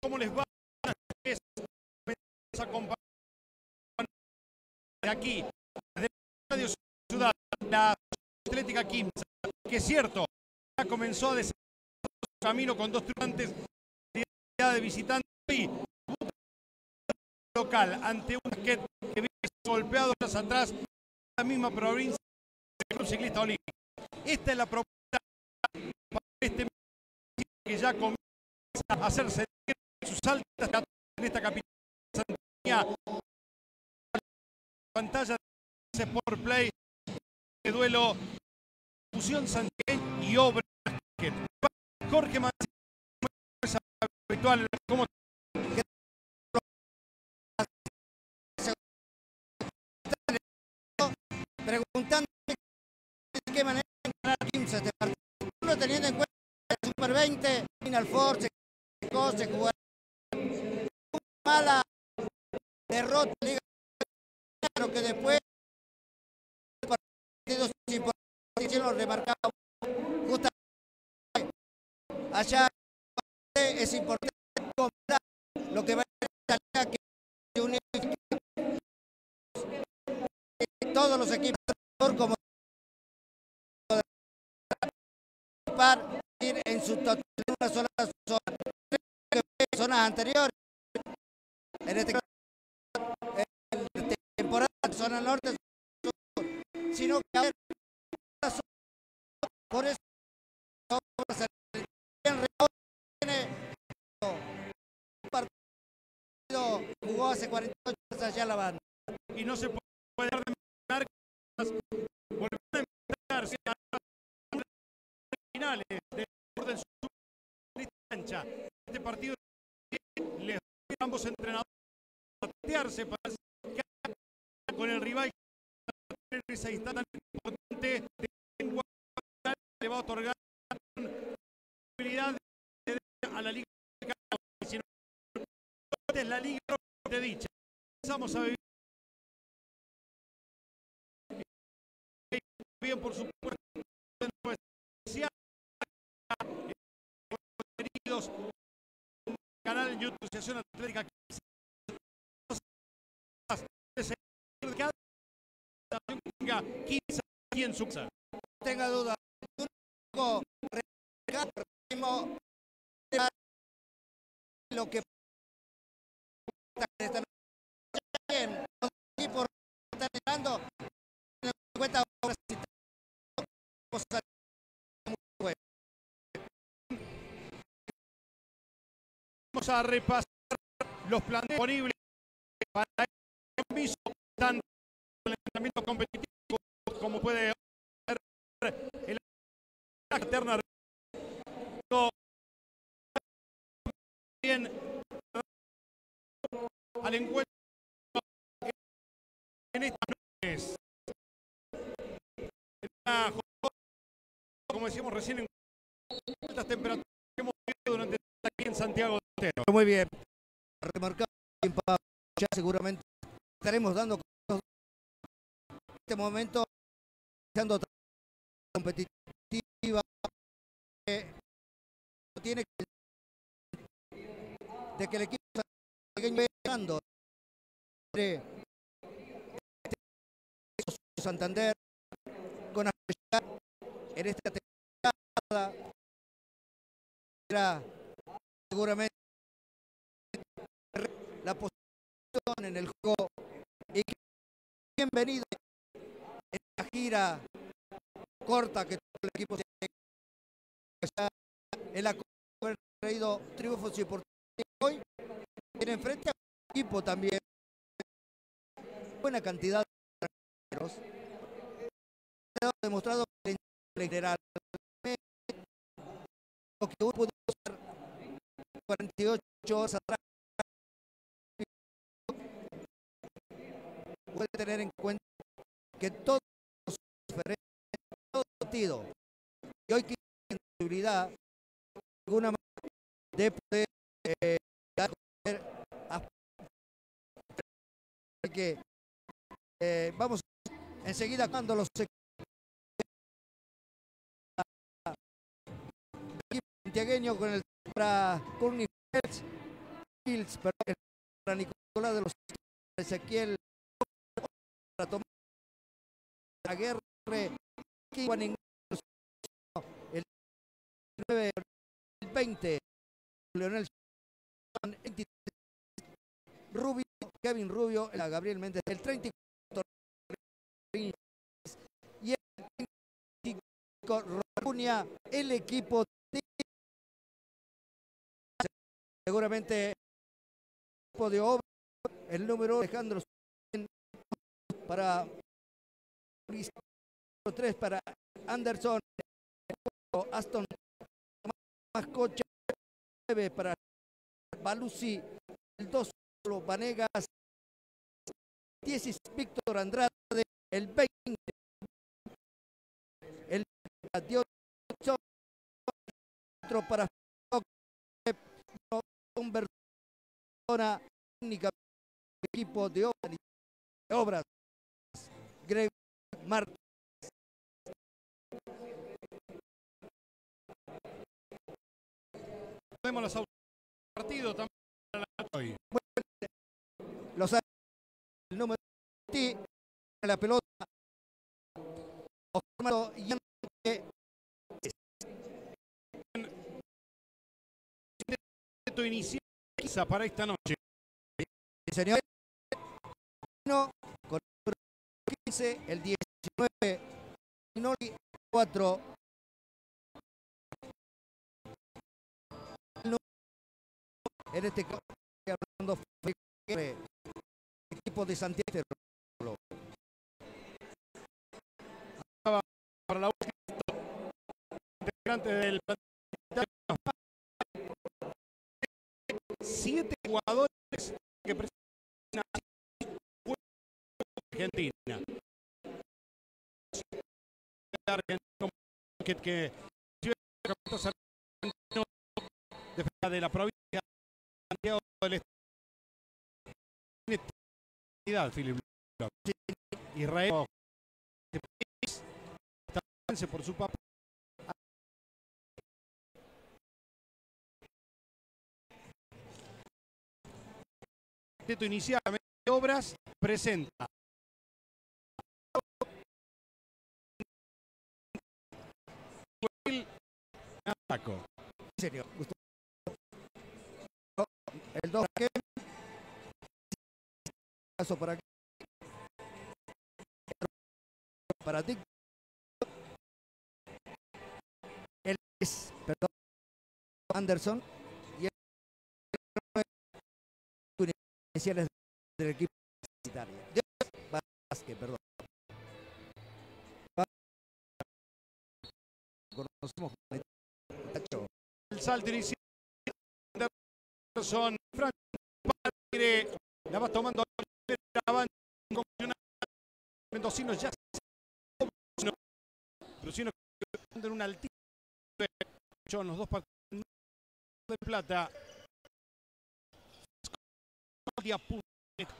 cómo les va a acompañar aquí, desde Radio Ciudad, la Atlética Quimsa, que es cierto, ya comenzó a desarrollar su camino con dos triunfantes de visitantes y local ante un que viene golpeado atrás la misma provincia del Club Ciclista Olímpico. Esta es la propuesta para este que ya comienza a hacerse sus altas en esta capital Santiago. Pantalla de Sport Play, de duelo, fusión santiago y obra. Jorge Mancini, habitual, como preguntando de qué manera ganar 15 este partido, teniendo en cuenta el Super 20, Final Four, se una derrota en Liga que después partidos importantes lo remarcaba justamente allá es importante lo que va a que todos los equipos como en su totalidad una sola zona. Zonas anteriores. En este caso, en temporada, zona norte, sino que a por eso tiene un partido jugó hace 48 horas allá la banda y no se puede dar de volver a enfrentarse a las finales del orden cancha. Este partido les ambos entrenadores patearse para con el rival. En esa instancia tan importante le va a otorgar posibilidad a la Liga de es la Liga de dicha. Empezamos a vivir. Bien, por supuesto, especial contenidos canal YouTube Asociación Atlética cada 15 aquí en su casa. Tenga duda, lo que noche, los equipos están en cuenta Vamos a repasar los planes disponibles para el compromiso, tanto el entrenamiento competitivo como puede ver en la externa. Bien al encuentro en esta noche como decíamos recién, en altas temperaturas que hemos vivido durante aquí en Santiago de Muy bien. Remarcado ya seguramente estaremos dando en este momento competitiva tiene que de que el equipo santiagueño ganando. Este Santander con en esta temporada era seguramente la posición en el juego. Y bienvenido en la gira corta que tuvo el equipo en la haber traído triunfos importantes hoy tiene enfrente a un equipo también buena cantidad de extranjeros demostrado que general lo que uno pudo hacer 48 horas atrás puede tener en cuenta que todos los diferentes todo partido y hoy tiene posibilidad de alguna manera de poder eh, que eh, vamos enseguida cuando los santiagueño con el para Bills, pero para Nicolás de los Ezequiel para tomar la guerra el 9 el 20 Leonel Rubio Kevin Rubio la Gabriel Méndez el 34 y el 25 Rocunia el equipo de seguramente el equipo de el número Alejandro para 3 para Anderson Aston Mascocha 9 para Balusi el 2 Vanegas 10 Víctor Andrade el 20 el 18 para persona técnica equipo de obras Greg Martínez Vemos los partido también para la hoy. Los el número T la pelota y inicial para esta noche. Señor, el 15, el 19, 4 en este caso hablando equipo de Santiago para la última integrante del siete jugadores que presentan Argentina. Que, que de la provincia Santiago del Estado. Israel por su papá. inicialmente obras presenta Serio, el 2 que paso para aquí. Para ti. El es, perdón, Anderson y el iniciales del equipo universitario. Vázquez, perdón. Salto inicial son Frank la va tomando Mendocinos ya Mendocinos en un altísimo. Los dos partidos de plata.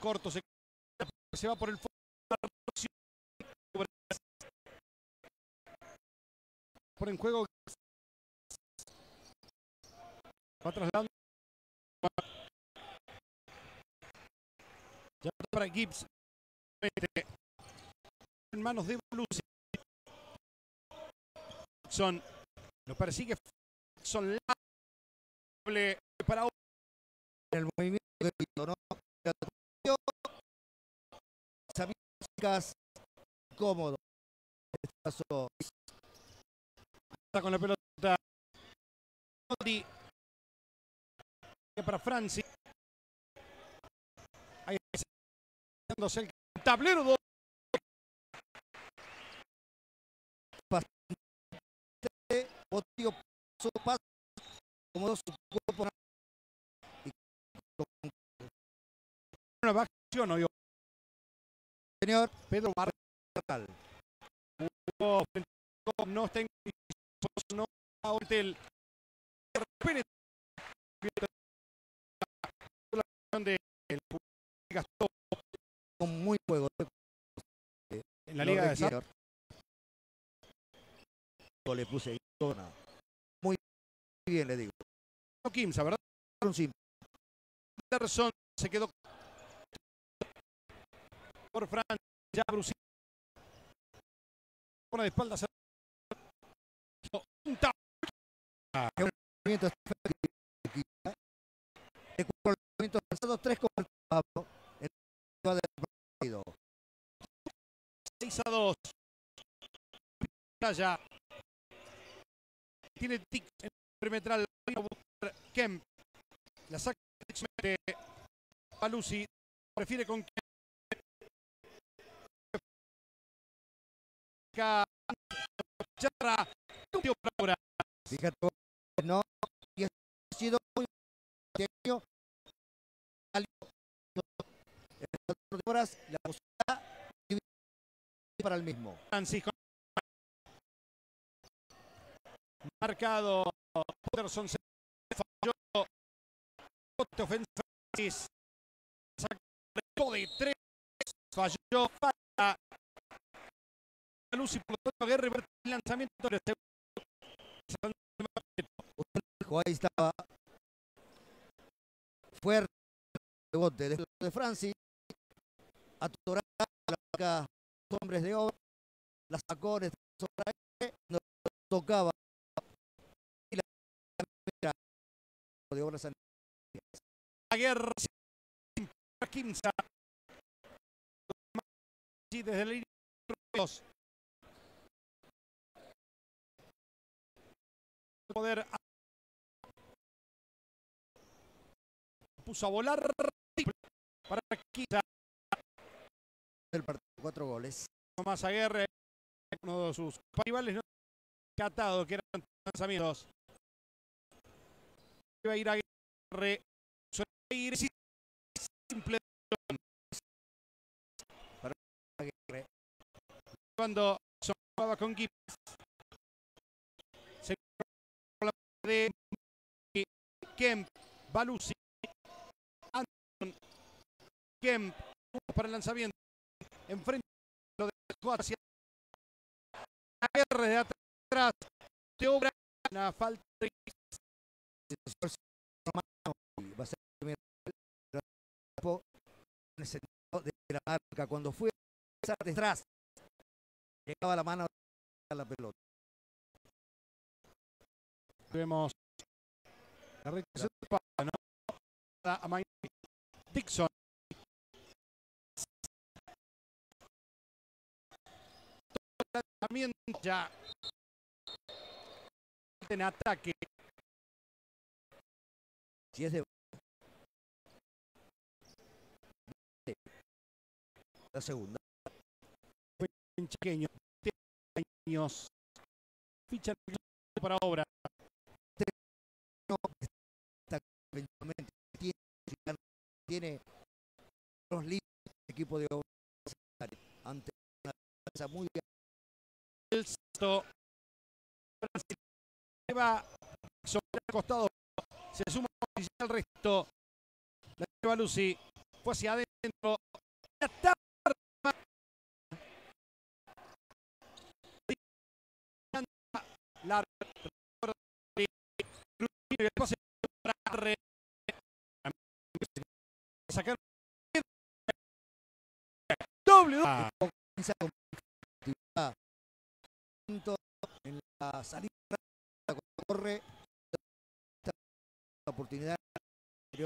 Corto se, se va por el por en juego va trasladando Ya para Gibbs. En manos de Lucy. Son. Lo persigue. Son para el movimiento de ¿no? Sabías cómodo. Está con la pelota. Para Francis. Ahí el tablero. Do... Botillo su paso, como su cuerpo. Una vacación hoy. Señor Pedro Marcal. No está en no hotel. De el gastó con muy juego en la liga de San le puse zona muy bien le digo Kimsa, ¿verdad? Un Anderson se quedó por Francia. Ya Brusi. Pone de espaldas. Punta. movimiento avanzados, tres el Pablo, el partido. 6 a 2. Ya. Tiene tic en perimetral. Kemp. La saca de Palusi. Prefiere con Kemp. Charra. Fíjate, no, y ha sido muy pequeño. El de horas, la posibilidad para el mismo. Francisco. Marcado. Peterson se falló. Francis. Sacó de tres. Falló. Falla. Lucy por lo tanto Guerra y el lanzamiento del segundo. Ahí estaba fuerte el bote de, de Francis. Atorada la dos hombres de obra. La sacó de sobre él, no tocaba. Y la de obras La guerra. Quimsa. Desde el dos. Poder puso a volar para Quimsa. Del partido. Cuatro goles. Tomás Aguirre, uno de sus rivales no catado que eran lanzamientos. Iba a ir Aguirre, suele ir simple Aguirre. cuando jugaba con Gibbs. Se la de Kemp, Balusi, Anderson, Kemp, para el lanzamiento. Enfrente lo de hacia de atrás. De obra, una falta de Va a ser el primer tiempo en el sentido de la marca. Cuando fue a detrás, llegaba la mano a la pelota. Vemos la recta de ¿no? A Mike Dixon. También ya en ataque. Si es de la segunda. Chaqueño. años. Ficha para obra. Tiene, tiene los líderes del equipo de obra ante una muy El sexto. Lleva sobre el costado. Se suma el resto. La lleva Lucy. Fue hacia adentro. La sacar doble en la salida cuando corre esta oportunidad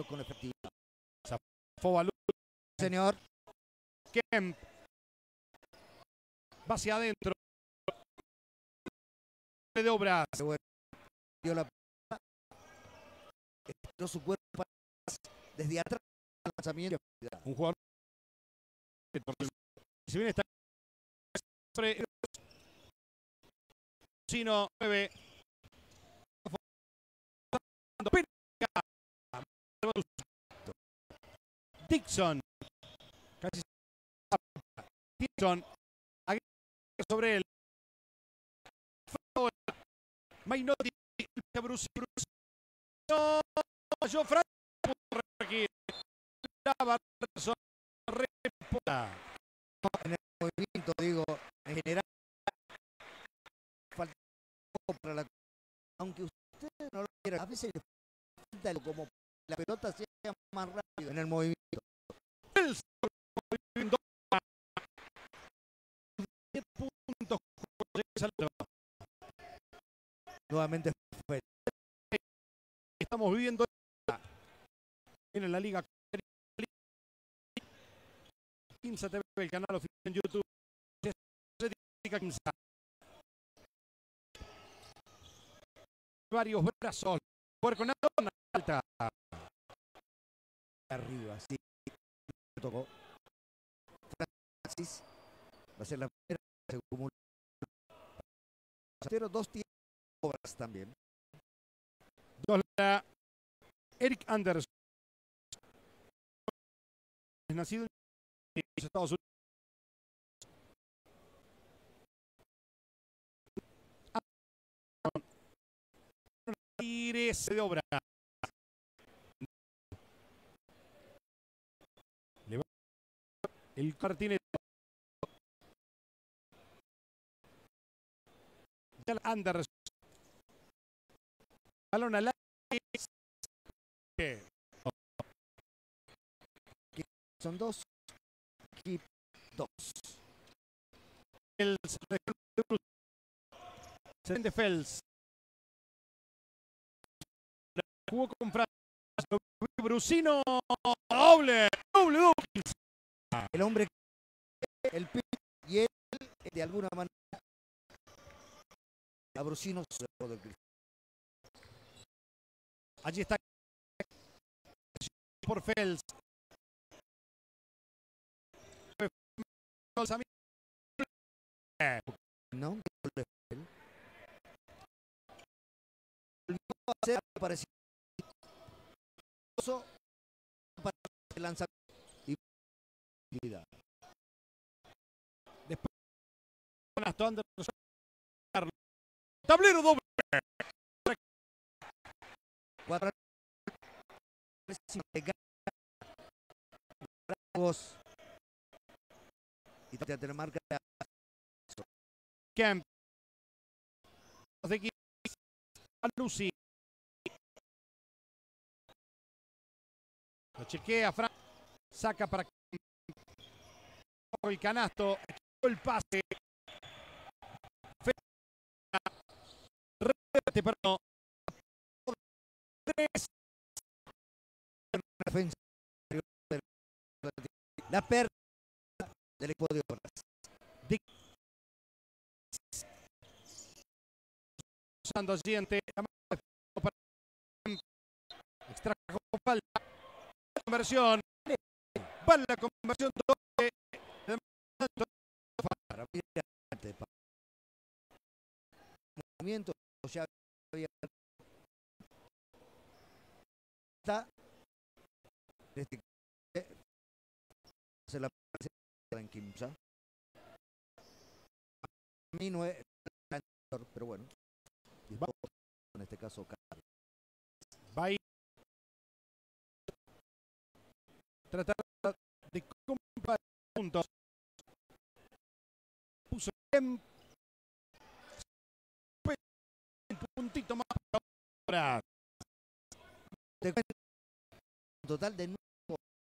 con efectividad. Fobalu Señor, Kemp va hacia adentro. De obras dio la estiró su cuerpo desde atrás lanzamiento. un jugador si bien está Chino 9 Dixon. Casi Dixon. Sobre él. Mainotti Bruce Bruce. No yo Frank aquí la el movimiento, digo, en general, para la. Aunque usted no lo quiera, a veces le falta como la pelota sea más rápido en el movimiento. Fels moviendo 10 puntos. Nuevamente Estamos viviendo en la Liga Kimsa TV, el canal oficial en YouTube. Varios brazos. Jugar con Adona alta. arriba, sí. Tocó. Francis va a ser la primera se acumula. Dos obras también. Dos la Eric Anderson. Nacido en Estados Unidos. Aires de obra. El Martínez. Anderson. Balón al aire. Son dos. Dos. Fels. Serente Fels. Jugó con Francia. Brusino. Doble. Doble, doble. El hombre, que- el y él, de alguna manera, del cristal. Allí está. Por Fels. ¿no? A algo parecido para el lanzamiento y Anderson. Tablero doble. Cuatro y te marca Kemp. Lucy. Chequea Fran. Saca para el canasto. El pase. Rete, pero no. Tres. la pérdida del equipo de obras. Usando siguiente. Extrajo falta. Conversión. Vale la conversión doble. Pa- movimiento había está este se la en Kimsa a es pero bueno en este caso Va. Tratar de comparar puntos. Puso en un puntito más para total de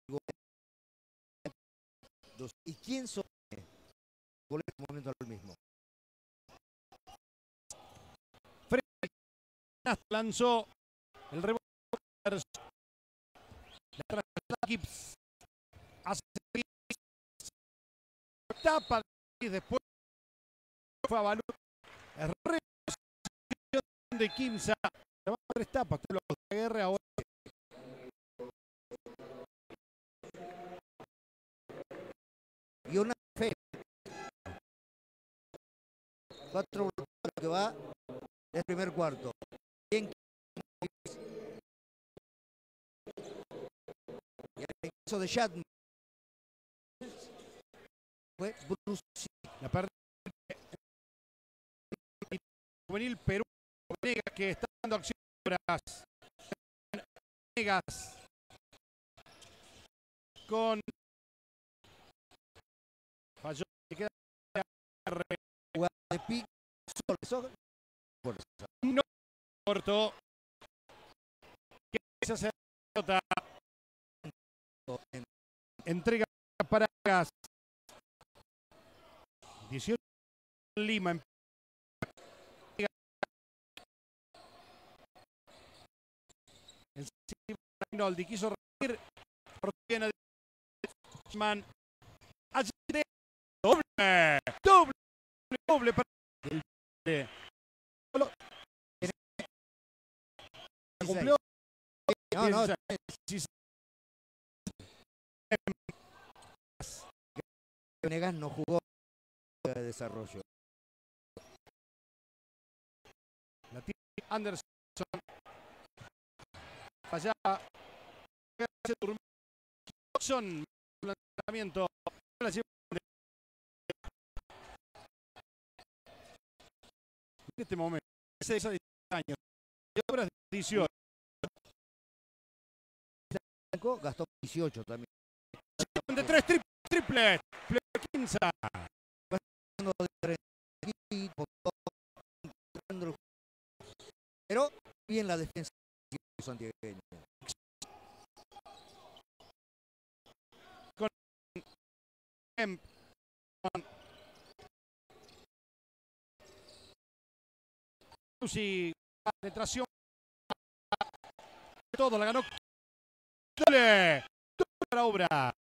goles. Dos. ¿Y quién son? Por este momento al mismo. Lanzó el rebote. La Gibbs. Hace tapa y después fue a Balú. De Kimsa. Le va a dar tapas. De guerra ahora. y una fe. Cuatro que va del primer cuarto. Bien. Y el de Shatman fue Bruce. La el juvenil Perú Venegas que está dando acciones. Venegas con falló y queda de pico. Fuerza. corto. Que se hace. Entrega para Gas. 18 Lima. El Rinaldi quiso reír. Man. Allí doble. Doble. Doble para el Cumplió. No, no, Venegas no jugó de desarrollo. La tiene Anderson. Allá. Son lanzamiento. En este momento, ese de años. Y obras de 18. Gastó 18 también. De 3 triple, triple. Triple 15. Pero bien la defensa santiagueña. Con Lucy, penetración. Todo la ganó. Para obra.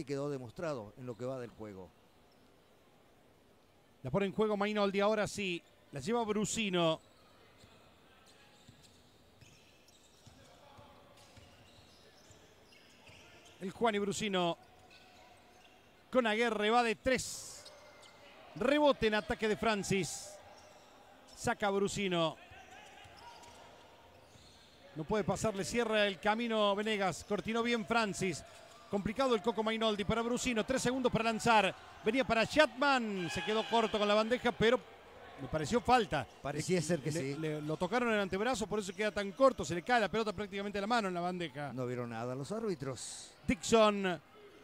Y quedó demostrado en lo que va del juego. La pone en juego Mainoldi, ahora sí. La lleva Brusino. El Juan y Brusino con Aguerre va de tres. Rebote en ataque de Francis. Saca Brusino. No puede pasarle, cierra el camino Venegas. Cortinó bien Francis. Complicado el Coco Mainoldi para Brusino. Tres segundos para lanzar. Venía para Chatman. Se quedó corto con la bandeja, pero me pareció falta. Parecía ser que Le- sí. le- lo tocaron en el antebrazo, por eso queda tan corto. Se le cae la pelota prácticamente a la mano en la bandeja. No vieron nada los árbitros. Dixon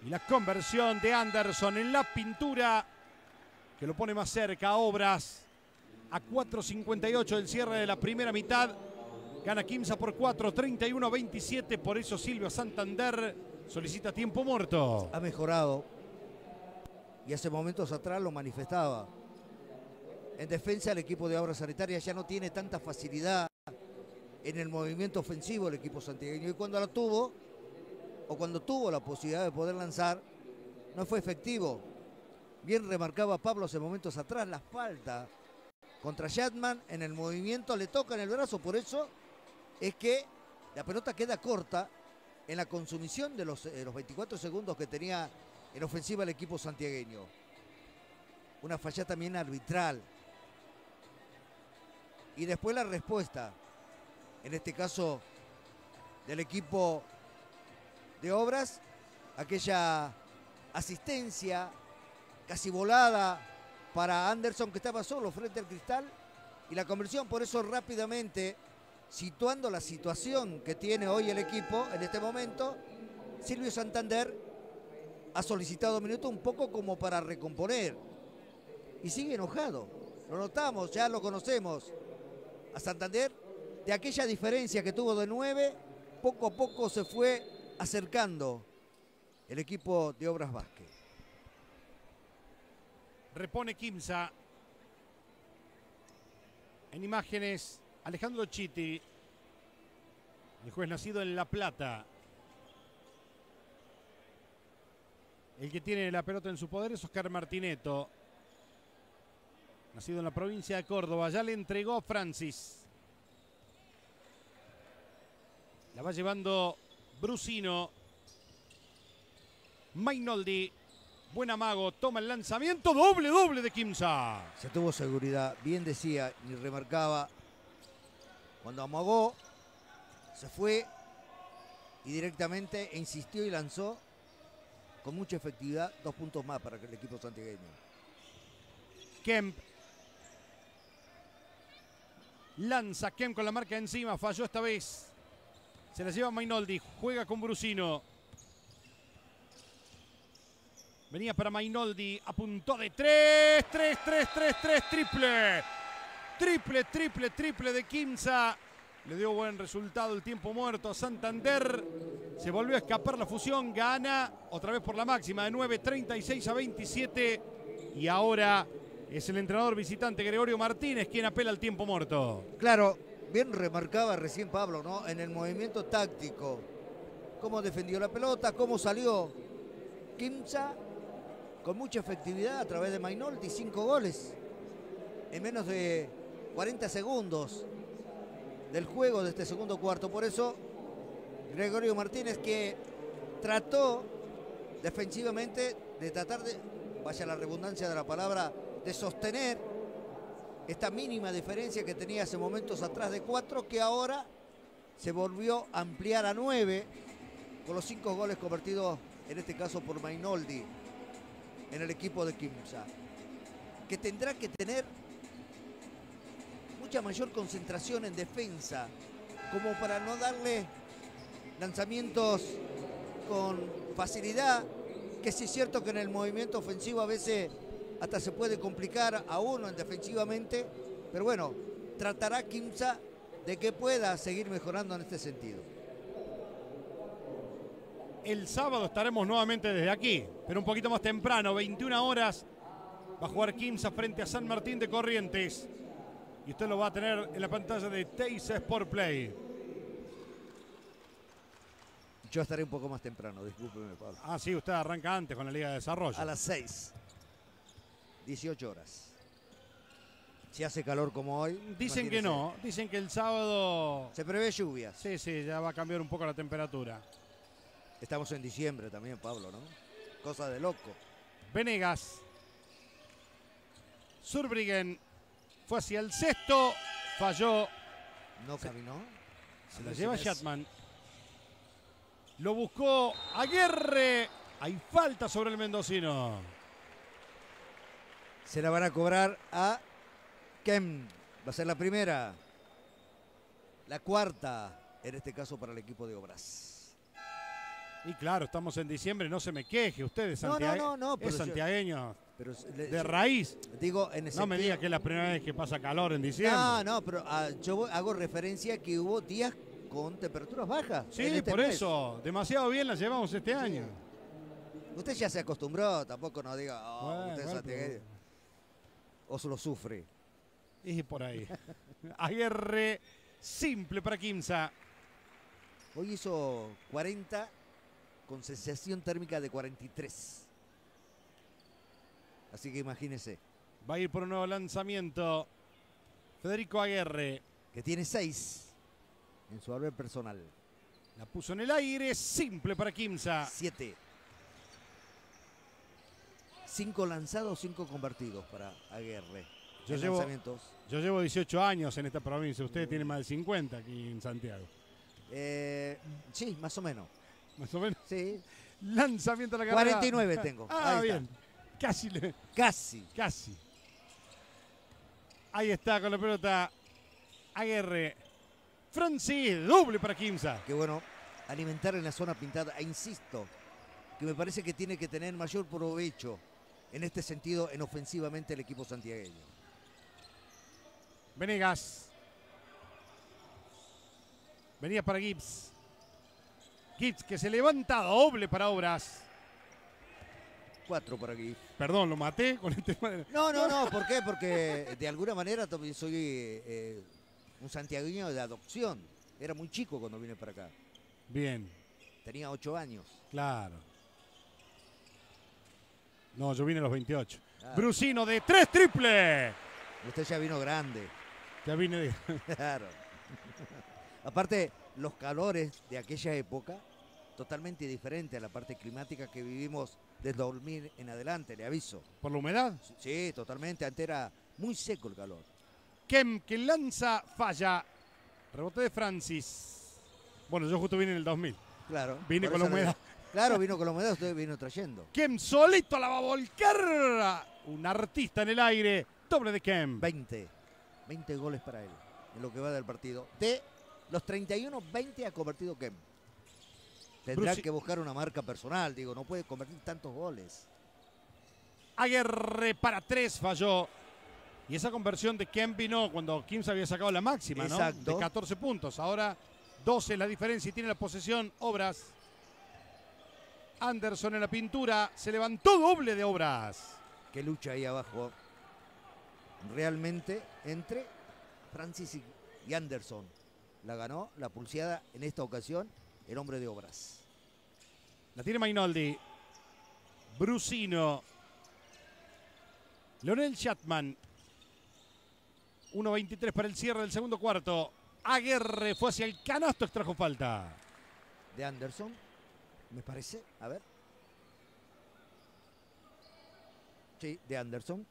y la conversión de Anderson en la pintura que lo pone más cerca a Obras. A 4.58 del cierre de la primera mitad. Gana Kimsa por 4, 31 a 27. Por eso Silvio Santander solicita tiempo muerto. Ha mejorado. Y hace momentos atrás lo manifestaba. En defensa el equipo de Obras Sanitarias ya no tiene tanta facilidad en el movimiento ofensivo el equipo santiagueño. Y cuando la tuvo, o cuando tuvo la posibilidad de poder lanzar, no fue efectivo. Bien remarcaba Pablo hace momentos atrás la falta contra Shatman en el movimiento, le toca en el brazo, por eso es que la pelota queda corta en la consumición de los, eh, los 24 segundos que tenía en ofensiva el equipo santiagueño. Una falla también arbitral. Y después la respuesta, en este caso del equipo de obras, aquella asistencia casi volada para Anderson que estaba solo frente al cristal y la conversión por eso rápidamente situando la situación que tiene hoy el equipo en este momento, Silvio Santander ha solicitado minutos un poco como para recomponer y sigue enojado. Lo notamos, ya lo conocemos. A Santander, de aquella diferencia que tuvo de 9, poco a poco se fue acercando el equipo de Obras Vázquez. Repone Kimsa. En imágenes, Alejandro Chiti, el juez nacido en La Plata. El que tiene la pelota en su poder es Oscar Martineto, nacido en la provincia de Córdoba. Ya le entregó Francis. La va llevando Brusino. Mainoldi. Buen amago, toma el lanzamiento, doble, doble de Kimsa. Se tuvo seguridad, bien decía y remarcaba. Cuando amagó, se fue y directamente insistió y lanzó con mucha efectividad dos puntos más para el equipo santiagueño. Kemp. Lanza Kemp con la marca encima, falló esta vez. Se la lleva Mainoldi, juega con Brusino. Venía para Mainoldi, apuntó de 3, 3, 3, 3, 3, triple. Triple, triple, triple de Kimsa. Le dio buen resultado el tiempo muerto a Santander. Se volvió a escapar la fusión, gana otra vez por la máxima de 9, 36 a 27. Y ahora es el entrenador visitante Gregorio Martínez quien apela al tiempo muerto. Claro, bien remarcaba recién Pablo, ¿no? En el movimiento táctico, cómo defendió la pelota, cómo salió Kimsa con mucha efectividad a través de Mainoldi, cinco goles en menos de 40 segundos del juego de este segundo cuarto. Por eso, Gregorio Martínez que trató defensivamente de tratar de, vaya la redundancia de la palabra, de sostener esta mínima diferencia que tenía hace momentos atrás de cuatro, que ahora se volvió a ampliar a nueve con los cinco goles convertidos, en este caso por Mainoldi, en el equipo de Kimsa, que tendrá que tener mucha mayor concentración en defensa, como para no darle lanzamientos con facilidad, que sí es cierto que en el movimiento ofensivo a veces hasta se puede complicar a uno en defensivamente, pero bueno, tratará Kimsa de que pueda seguir mejorando en este sentido. El sábado estaremos nuevamente desde aquí, pero un poquito más temprano, 21 horas. Va a jugar Kimsa frente a San Martín de Corrientes. Y usted lo va a tener en la pantalla de Teis Sport Play. Yo estaré un poco más temprano, discúlpeme, Pablo. Ah, sí, usted arranca antes con la Liga de Desarrollo. A las 6. 18 horas. Si hace calor como hoy. Dicen que no, dicen que el sábado... Se prevé lluvias. Sí, sí, ya va a cambiar un poco la temperatura. Estamos en diciembre también, Pablo, ¿no? Cosa de loco. Venegas. Surbriggen fue hacia el sexto, falló, No caminó. se la lleva Shatman. Lo buscó Aguirre. Hay falta sobre el mendocino. Se la van a cobrar a Kem. Va a ser la primera. La cuarta, en este caso para el equipo de Obras. Y claro, estamos en diciembre, no se me queje, usted es, No, no, santiague- no, no, pero es yo- santiagueño Pero de raíz. digo en el No me sentido- diga que es la primera vez que pasa calor en diciembre. No, no, pero ah, yo hago referencia a que hubo días con temperaturas bajas. sí, este por mes. eso, demasiado bien la llevamos este año. Usted ya se acostumbró, tampoco nos diga, oh, Bueno, usted bueno. O se lo sufre. Y por ahí. Aguirre simple para Kimsa. Hoy hizo 40 con sensación térmica de 43. Así que imagínese, Va a ir por un nuevo lanzamiento. Federico Aguirre que tiene 6 en su árbol personal. la puso en el aire, simple para Kimsa. 7. 5 lanzados, 5 convertidos para Aguirre. Yo llevo- lanzamientos. Yo llevo 18 años en esta provincia, usted tiene más de 50 aquí en Santiago. Eh, sí, más o menos. Más o menos. Sí, Lanzamiento a la carrera. 49 tengo. Ah, Ahí está. Casi, le- casi. casi. Ahí está con la pelota Aguirre. Francis, doble para Kimsa. Que bueno, alimentar en la zona pintada. E insisto, que me parece que tiene que tener mayor provecho en este sentido en ofensivamente el equipo santiagueño. Venegas. Venía para Gibbs. Gibbs que se levanta doble para Obras. 4 por aquí. Perdón, lo maté con el tema de... No, no, no, ¿por qué? Porque de alguna manera también soy eh, un santiagueño de adopción. Era muy chico cuando vine para acá. Bien, Tenía 8 años. claro. No, yo vine a los 28. Ah, Brusino de tres triple. Usted ya vino grande. Ya vine de... Claro. Aparte, los calores de aquella época, totalmente diferente a la parte climática que vivimos desde 2000 en adelante, le aviso. por la humedad. Sí, totalmente. Antes era muy seco el calor. Kem que lanza, falla. Rebote de Francis. Bueno, yo justo vine en el 2000. Claro. Vine con la humedad. Claro, vino con la humedad, usted vino trayendo. Kem solito la va a volcar. Un artista en el aire. Doble de Kem. 20. 20 goles para él en lo que va del partido. De los 31, 20 ha convertido Kem. Tendrá Brusi- que buscar una marca personal, digo, no puede convertir tantos goles. Aguirre para tres falló. Y esa conversión de Kem vino cuando Kim se había sacado la máxima, ¿no? Exacto. De 14 puntos. Ahora 12 la diferencia y tiene la posesión Obras. Anderson en la pintura. Se levantó doble de Obras. que lucha ahí abajo realmente entre Francis y Anderson. La ganó la pulseada en esta ocasión el hombre de obras. La tiene Mainoldi. Brusino. Leonel Chatman. 1.23 para el cierre del segundo cuarto. Aguirre fue hacia el canasto, extrajo falta. De Anderson, me parece. A ver. Sí, de Anderson.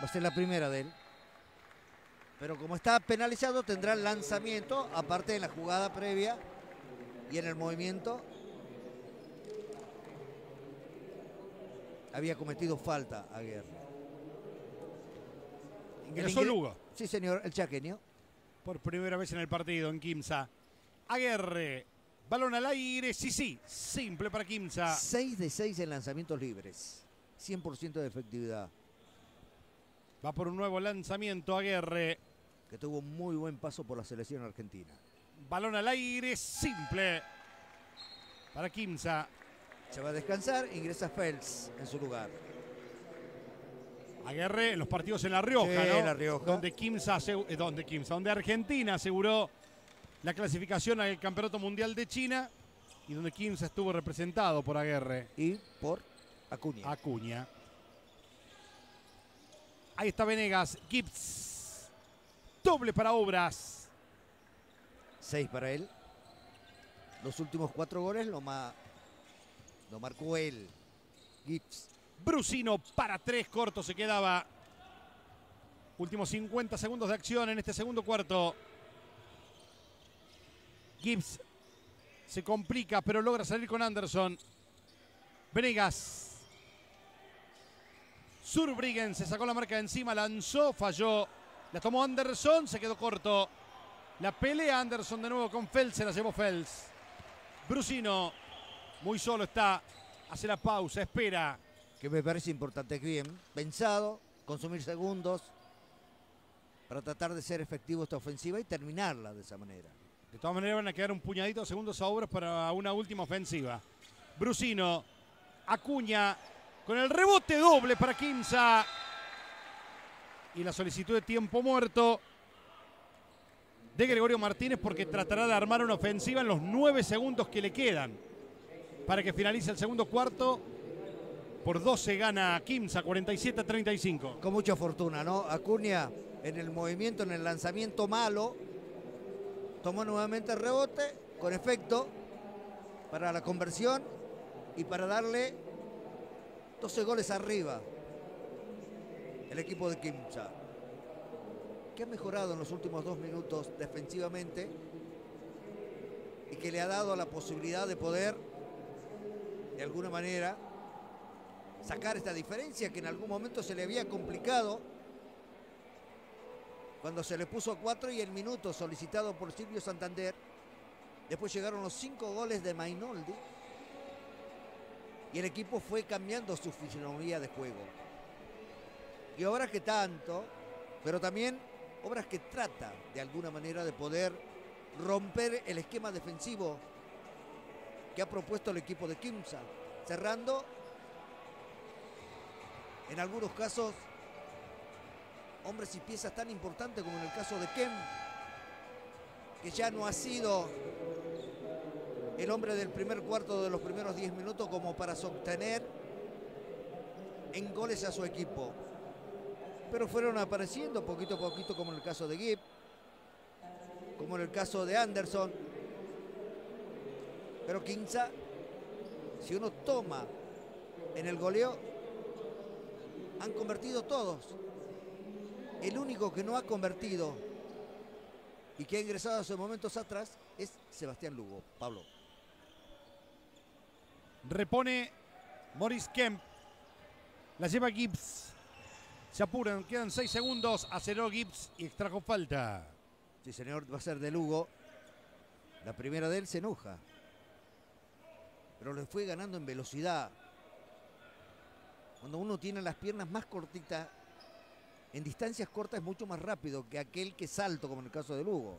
Va a ser la primera de él. Pero como está penalizado, tendrá el lanzamiento, aparte de la jugada previa y en el movimiento. Había cometido falta a Guerra. Ingresó Lugo. Sí, señor, el chaqueño. Por primera vez en el partido en Kimsa. Aguirre. Balón al aire. Sí, sí. Simple para Kimsa. 6 de 6 en lanzamientos libres. 100% de efectividad. Va por un nuevo lanzamiento Aguirre. Que tuvo un muy buen paso por la selección argentina. Balón al aire. Simple. Para Kimsa. Se va a descansar, ingresa Fels en su lugar. Aguirre en los partidos en La Rioja, Sí, ¿no? La Rioja. Donde Kimsa, eh, donde Kimsa, donde Argentina aseguró la clasificación al Campeonato Mundial de China y donde Kimsa estuvo representado por Aguerre. Y por Acuña. Acuña. Ahí está Venegas. Gibbs. Doble para Obras. Seis para él. Los últimos cuatro goles lo, ma- lo marcó él. Gibbs. Brusino para tres. Corto se quedaba. Últimos 50 segundos de acción en este segundo cuarto. Gibbs se complica, pero logra salir con Anderson. Venegas. Surbriggen se sacó la marca de encima, lanzó, falló. La tomó Anderson, se quedó corto. La pelea Anderson de nuevo con Fels, se la llevó Fels. Brusino, muy solo está, hace la pausa, espera. Que me parece importante que bien. Pensado, consumir segundos para tratar de ser efectivo esta ofensiva y terminarla de esa manera. De todas maneras van a quedar un puñadito de segundos a obras para una última ofensiva. Brusino, Acuña, con el rebote doble para Kimsa. Y la solicitud de tiempo muerto de Gregorio Martínez porque tratará de armar una ofensiva en los nueve segundos que le quedan. Para que finalice el segundo cuarto. Por 12 gana Kimsa, 47-35. Con mucha fortuna, ¿no? Acuña en el movimiento, en el lanzamiento malo, tomó nuevamente el rebote, con efecto, para la conversión y para darle 12 goles arriba. El equipo de Kimsa, que ha mejorado en los últimos dos minutos defensivamente y que le ha dado la posibilidad de poder, de alguna manera, sacar esta diferencia que en algún momento se le había complicado cuando se le puso cuatro y el minuto solicitado por Silvio Santander. Después llegaron los cinco goles de Mainoldi y el equipo fue cambiando su fisonomía de juego. Y obras que tanto, pero también obras que trata de alguna manera de poder romper el esquema defensivo que ha propuesto el equipo de Kimsa, cerrando en algunos casos hombres y piezas tan importantes como en el caso de Kem, que ya no ha sido el hombre del primer cuarto de los primeros 10 minutos como para sostener en goles a su equipo. Pero fueron apareciendo poquito a poquito como en el caso de Gibb, como en el caso de Anderson. Pero Quinza, si uno toma en el goleo, han convertido todos. El único que no ha convertido y que ha ingresado hace momentos atrás es Sebastián Lugo. Pablo. Repone Morris Kemp. La lleva Gibbs. Se apuran, quedan seis segundos. Aceleró Gibbs y extrajo falta. Sí, señor, va a ser de Lugo. La primera de él se enoja. Pero le fue ganando en velocidad. Cuando uno tiene las piernas más cortitas, en distancias cortas es mucho más rápido que aquel que salto, como en el caso de Lugo.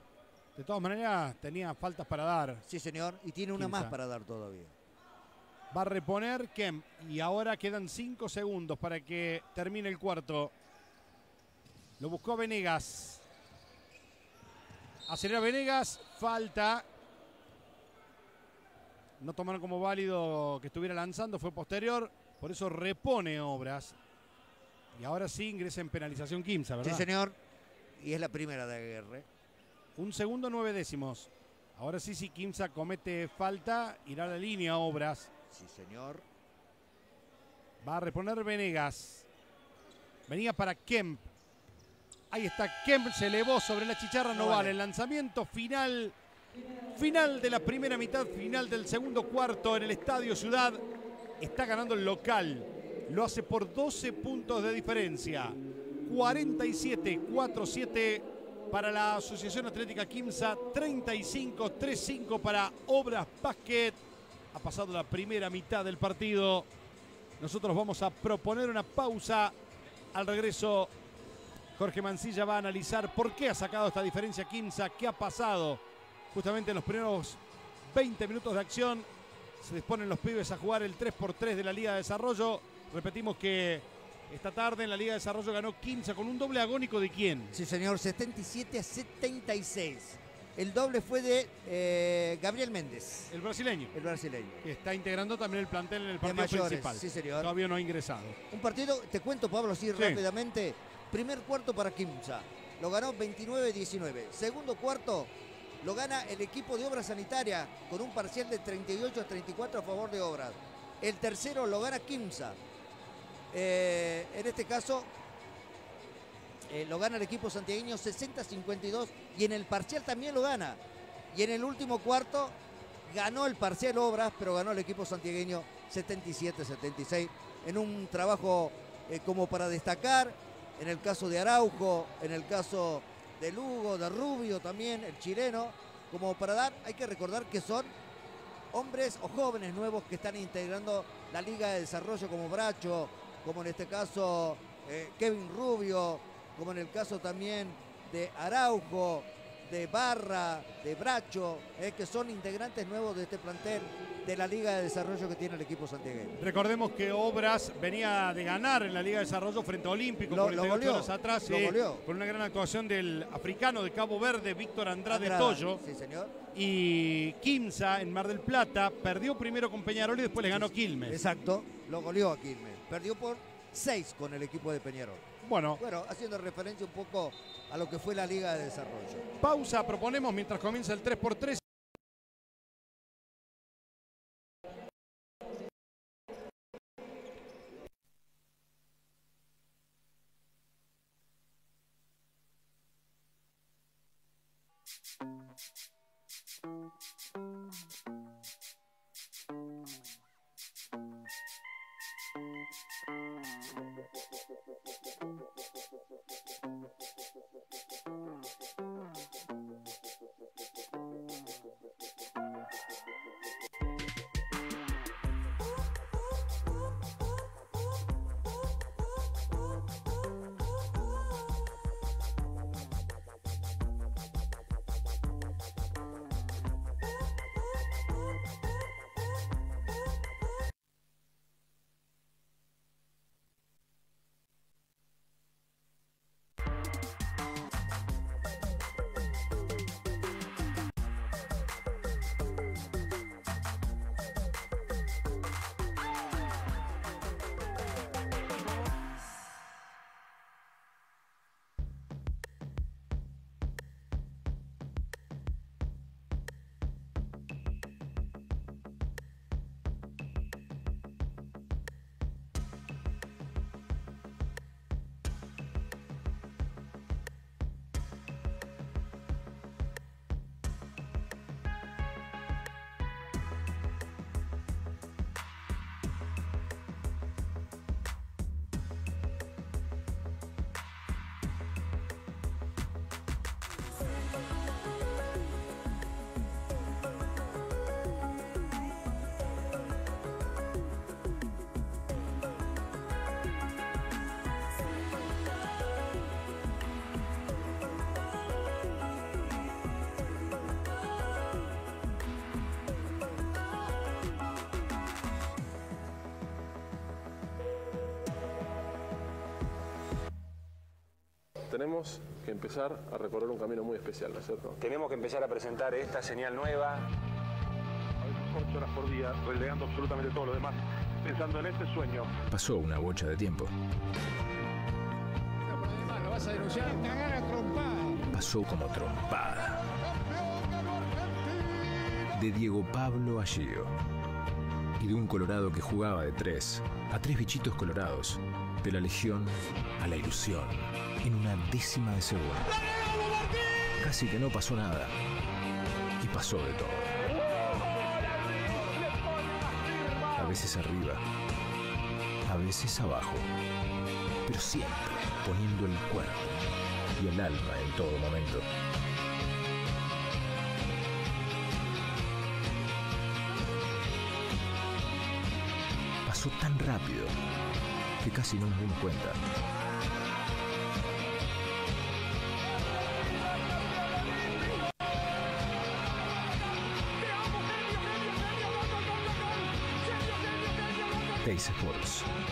De todas maneras, tenía faltas para dar. Sí, señor, y tiene una más para dar todavía. Va a reponer Kemp. Y ahora quedan cinco segundos para que termine el cuarto. Lo buscó Venegas. Acelera Venegas. Falta. No tomaron como válido que estuviera lanzando. Fue posterior. Por eso repone obras. Y ahora sí ingresa en penalización Kimsa, ¿verdad? Sí, señor. Y es la primera de Aguirre. Un segundo, nueve décimos. Ahora sí, si Kimsa comete falta, irá a la línea obras. Sí, señor. Va a reponer Venegas. Venía para Kemp. Ahí está Kemp, se elevó sobre la chicharra, no, No vale. vale. El lanzamiento final. Final de la primera mitad, final del segundo cuarto en el Estadio Ciudad. Está ganando el local. Lo hace por 12 puntos de diferencia. 47-4-7 para la Asociación Atlética Quimsa. 35-3-5 para Obras Basket. Ha pasado la primera mitad del partido. Nosotros vamos a proponer una pausa. Al regreso, Jorge Mancilla va a analizar por qué ha sacado esta diferencia Quimsa, qué ha pasado justamente en los primeros 20 minutos de acción. Se disponen los pibes a jugar el 3x3 de la Liga de Desarrollo. Repetimos que esta tarde en la Liga de Desarrollo ganó Quimsa con un doble agónico de quién? Sí, señor. 77 a 76. El doble fue de eh, Gabriel Méndez, El brasileño, el brasileño. que está integrando también el plantel en el De partido mayores, principal. sí señor. Todavía no ha ingresado. Un partido, te cuento Pablo, así Sí. rápidamente. Primer cuarto para Kimsa, lo ganó 29-19. Segundo cuarto lo gana el equipo de Obras Sanitarias con un parcial de 38 a 34 a favor de Obras. El tercero lo gana Kimsa. Eh, en este caso eh, lo gana el equipo santiagueño 60-52 y en el parcial también lo gana. Y en el último cuarto ganó el parcial Obras, pero ganó el equipo santiagueño 77-76 en un trabajo eh, como para destacar, en el caso de Araujo, en el caso de Lugo, de Rubio también, el chileno, como para dar, hay que recordar que son hombres o jóvenes nuevos que están integrando la Liga de Desarrollo como Bracho, como en este caso eh, Kevin Rubio, como en el caso también de Araujo, de Barra, de Bracho, eh, que son integrantes nuevos de este plantel de la Liga de Desarrollo que tiene el equipo santiagueño. Recordemos que Obras venía de ganar en la Liga de Desarrollo frente a Olímpico Lo- por lo 38 goleó, horas atrás, lo sí, goleó. con una gran actuación del africano de Cabo Verde, Víctor Andrade Andrada, Toyo. Sí, señor. Y Quimsa en Mar del Plata perdió primero con Peñarol y después le ganó Quilmes. Exacto, lo goleó a Quilmes. Perdió por 6 con el equipo de Peñarol. Bueno, Bueno, haciendo referencia un poco a lo que fue la Liga de Desarrollo. pausa proponemos mientras comienza el 3x3. Tenemos que empezar a recorrer un camino muy especial, ¿no es cierto? Tenemos que empezar a presentar esta señal nueva. ocho horas por día, relegando absolutamente todo lo demás, pensando en este sueño. Pasó una bocha de tiempo. Pasó como trompada. De Diego Pablo Allío. Y de un colorado que jugaba de tres a tres bichitos colorados. De la legión a la ilusión. En una décima de segundo. Casi que no pasó nada. Y pasó de todo. A veces arriba. A veces abajo. Pero siempre poniendo el cuerpo y el alma en todo momento. Pasó tan rápido que casi no nos dimos cuenta.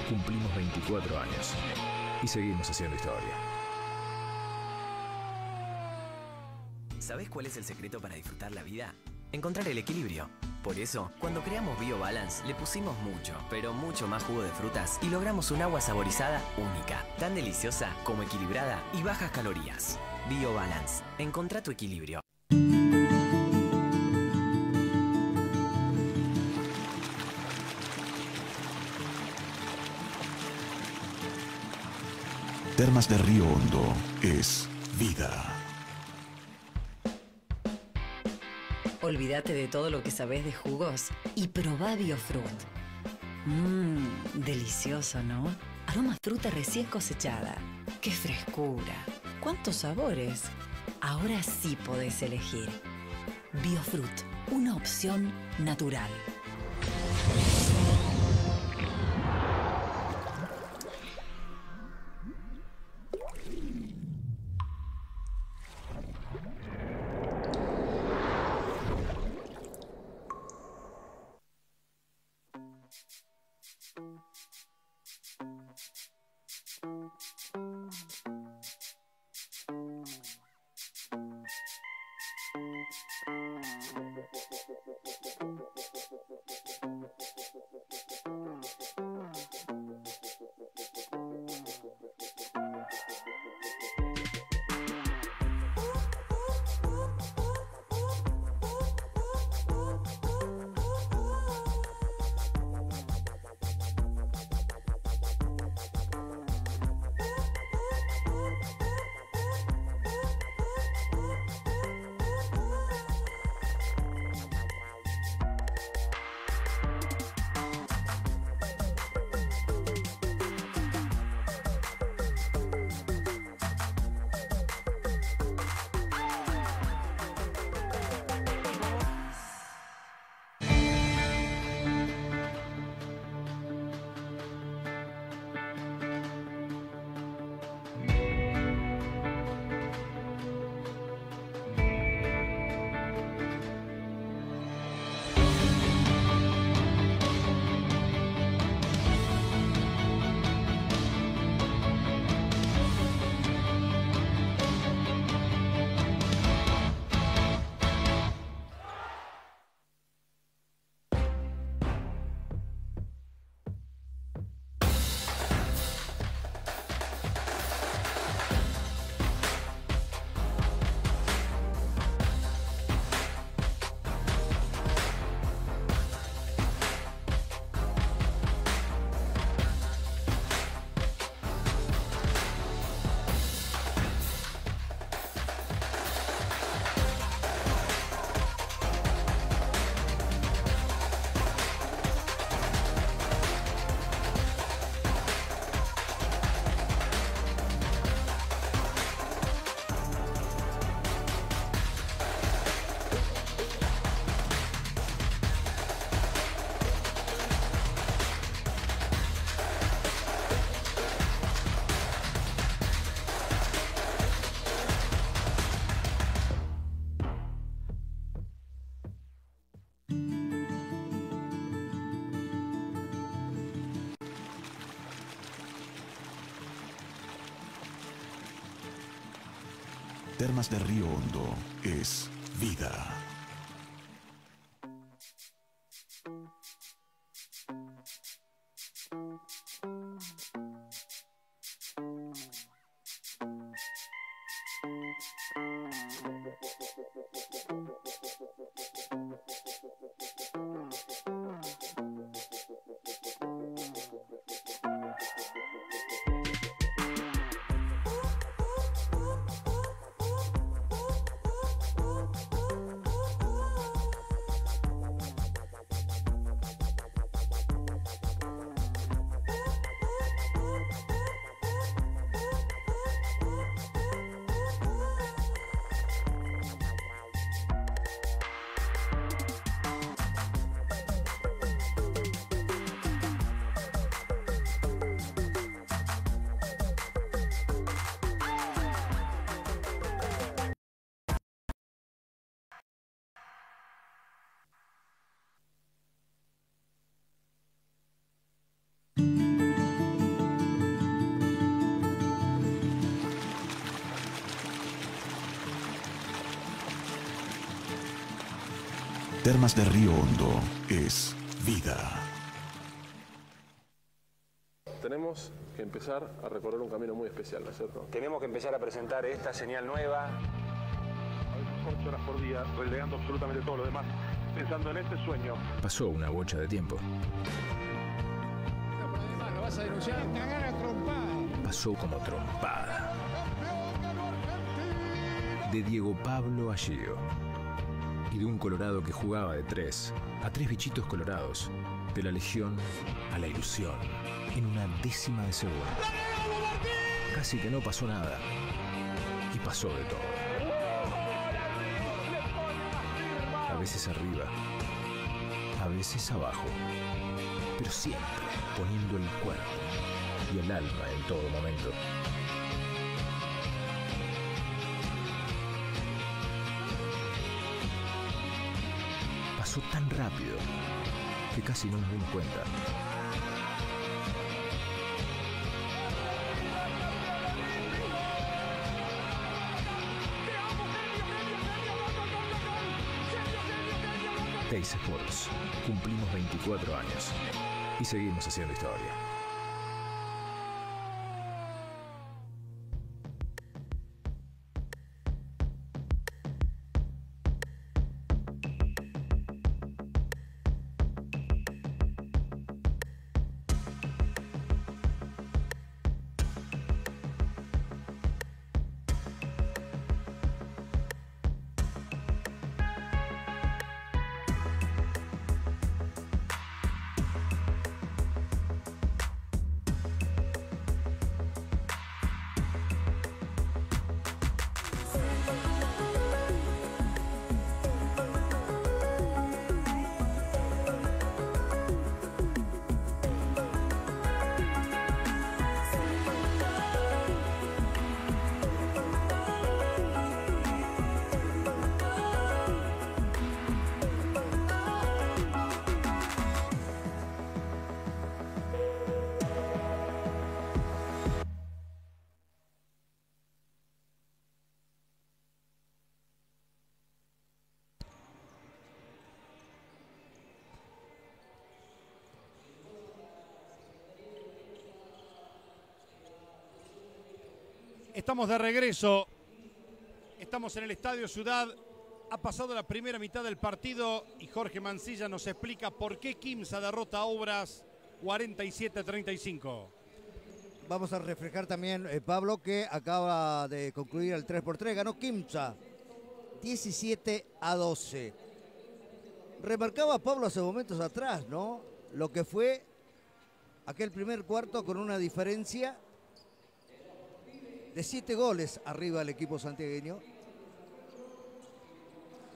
Cumplimos 24 años y seguimos haciendo historia. ¿Sabes cuál es el secreto para disfrutar la vida? Encontrar el equilibrio. Por eso, cuando creamos BioBalance, le pusimos mucho, pero mucho más jugo de frutas y logramos un agua saborizada única, tan deliciosa como equilibrada y bajas calorías. BioBalance. Encontra tu equilibrio. Termas de Río Hondo es vida. Olvídate de todo lo que sabes de jugos y probá Biofruit. Mmm, delicioso, ¿no? Aroma fruta recién cosechada. ¡Qué frescura! ¿Cuántos sabores? Ahora sí podés elegir. Biofruit, una opción natural. Termas de Río Hondo es vida. Termas de Río Hondo es vida. Tenemos que empezar a recorrer un camino muy especial, ¿no es cierto? Tenemos que empezar a presentar esta señal nueva. A veces 8 horas por día, relegando absolutamente todo lo demás, pensando en este sueño. Pasó una bocha de tiempo. ¿Lo vas a denunciar? Pasó como trompada. De Diego Pablo Allío. De un colorado que jugaba de tres a tres bichitos colorados. De la legión a la ilusión. En una décima de segundo. Casi que no pasó nada. Y pasó de todo. A veces arriba. A veces abajo. Pero siempre poniendo el cuerpo y el alma en todo momento. Pasó tan rápido que casi no nos dimos cuenta. Teis Sports. Cumplimos 24 años y seguimos haciendo historia. Estamos de regreso. Estamos en el Estadio Ciudad. Ha pasado la primera mitad del partido y Jorge Mancilla nos explica por qué Kimsa derrota a Obras 47-35. Vamos a reflejar también, eh, Pablo, que acaba de concluir el 3x3. Ganó Kimsa 17 a 12. Remarcaba Pablo hace momentos atrás, ¿no? Lo que fue aquel primer cuarto con una diferencia de siete goles arriba del equipo santiagueño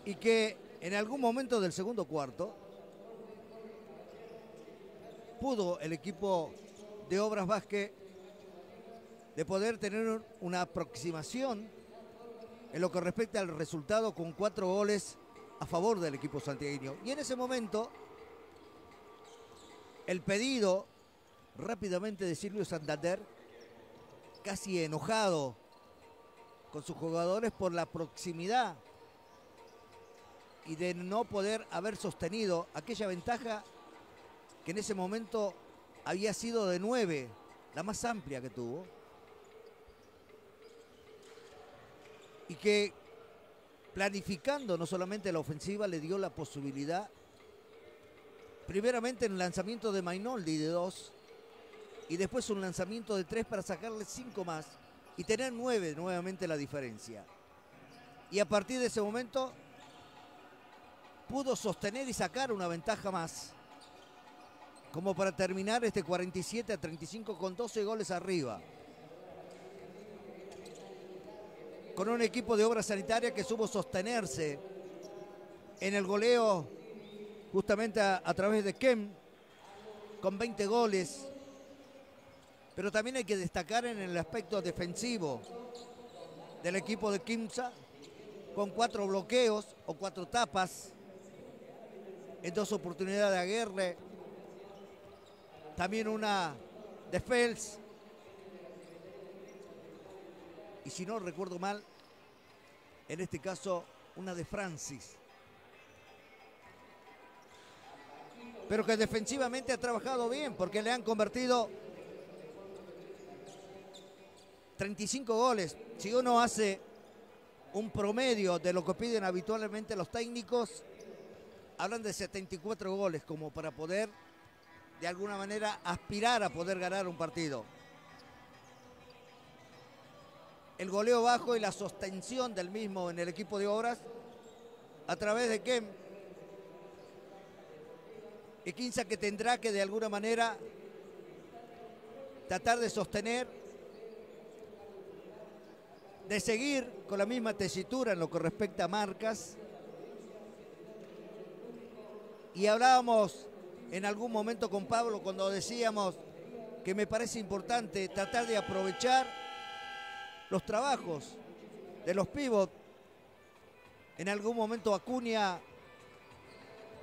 y que en algún momento del segundo cuarto pudo el equipo de Obras Vázquez de poder tener una aproximación en lo que respecta al resultado con cuatro goles a favor del equipo santiagueño. Y en ese momento el pedido rápidamente de Silvio Santander casi enojado con sus jugadores por la proximidad y de no poder haber sostenido aquella ventaja que en ese momento había sido de nueve, la más amplia que tuvo. Y que planificando no solamente la ofensiva le dio la posibilidad, primeramente en el lanzamiento de Mainoldi de dos, y después un lanzamiento de tres para sacarle cinco más y tener nueve nuevamente la diferencia. Y a partir de ese momento pudo sostener y sacar una ventaja más, como para terminar este 47 a 35 con 12 goles arriba. Con un equipo de obra sanitaria que supo sostenerse en el goleo justamente a, a través de Kem, con 20 goles, pero también hay que destacar en el aspecto defensivo del equipo de Kimsa, con cuatro bloqueos o cuatro tapas en dos oportunidades de Aguerre, también una de Fels, y si no recuerdo mal, en este caso una de Francis. pero que defensivamente ha trabajado bien porque le han convertido 35 goles. Si uno hace un promedio de lo que piden habitualmente los técnicos, hablan de 74 goles como para poder de alguna manera aspirar a poder ganar un partido. El goleo bajo y la sostención del mismo en el equipo de obras a través de Kem. Y Quinza que tendrá que de alguna manera tratar de sostener, de seguir con la misma tesitura en lo que respecta a marcas. Y hablábamos en algún momento con Pablo cuando decíamos que me parece importante tratar de aprovechar los trabajos de los pivots. En algún momento Acuña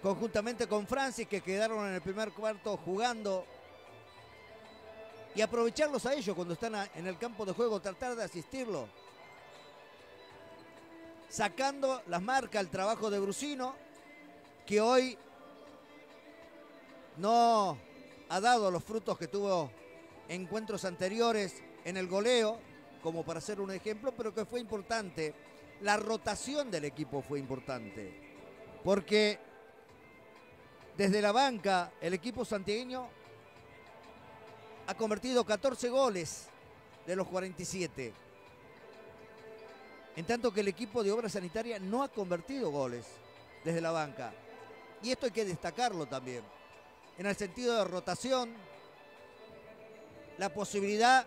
conjuntamente con Francis que quedaron en el primer cuarto jugando y aprovecharlos a ellos cuando están en el campo de juego, tratar de asistirlo. Sacando las marcas, el trabajo de Brusino, que hoy no ha dado los frutos que tuvo encuentros anteriores en el goleo, como para ser un ejemplo, pero que fue importante. La rotación del equipo fue importante, porque desde la banca el equipo santiagueño ha convertido 14 goles de los 47. En tanto que el equipo de obra sanitaria no ha convertido goles desde la banca. Y esto hay que destacarlo también en el sentido de rotación, la posibilidad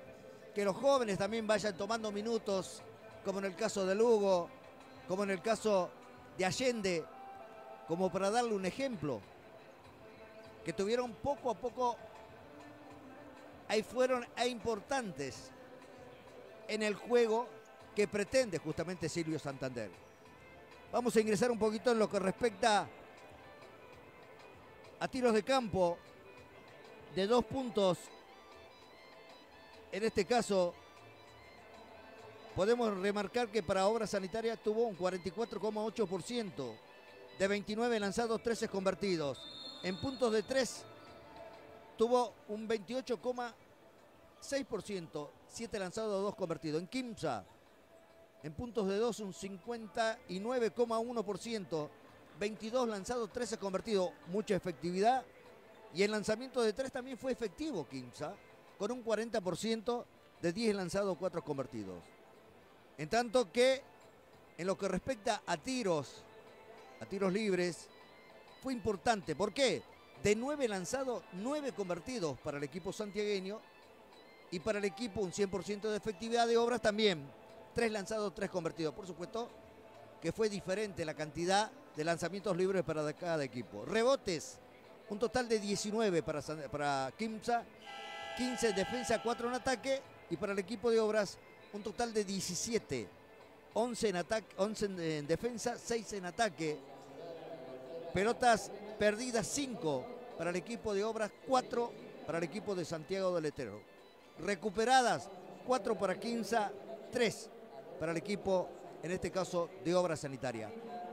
que los jóvenes también vayan tomando minutos, como en el caso de Lugo, como en el caso de Allende, como para darle un ejemplo, que tuvieron poco a poco, ahí fueron e importantes en el juego que pretende justamente Silvio Santander. Vamos a ingresar un poquito en lo que respecta a tiros de campo de dos puntos. En este caso, podemos remarcar que para obra sanitaria tuvo un 44,8%. De 29 lanzados, 13 convertidos. En puntos de 3 tuvo un 28,6%. 7 lanzados, 2 convertidos. En Kimsa, en puntos de 2, un 59,1%. 22 lanzados, 13 convertidos, mucha efectividad. Y el lanzamiento de 3 también fue efectivo, Kimsa, con un 40% de 10 lanzados, 4 convertidos. En tanto que en lo que respecta a tiros, a tiros libres, fue importante. ¿Por qué? De 9 lanzados, 9 convertidos para el equipo santiagueño y para el equipo un 100% de efectividad de obras también. 3 lanzados, 3 convertidos. Por supuesto que fue diferente la cantidad de lanzamientos libres para cada equipo. Rebotes, un total de 19 para, para Kimsa, 15 en defensa, 4 en ataque y para el equipo de obras un total de 17, 11 en, ataque, 11 en defensa, 6 en ataque. Pelotas perdidas 5 para el equipo de obras, 4 para el equipo de Santiago del Estero. Recuperadas 4 para Quinza, 3 para el equipo, en este caso, de obra sanitaria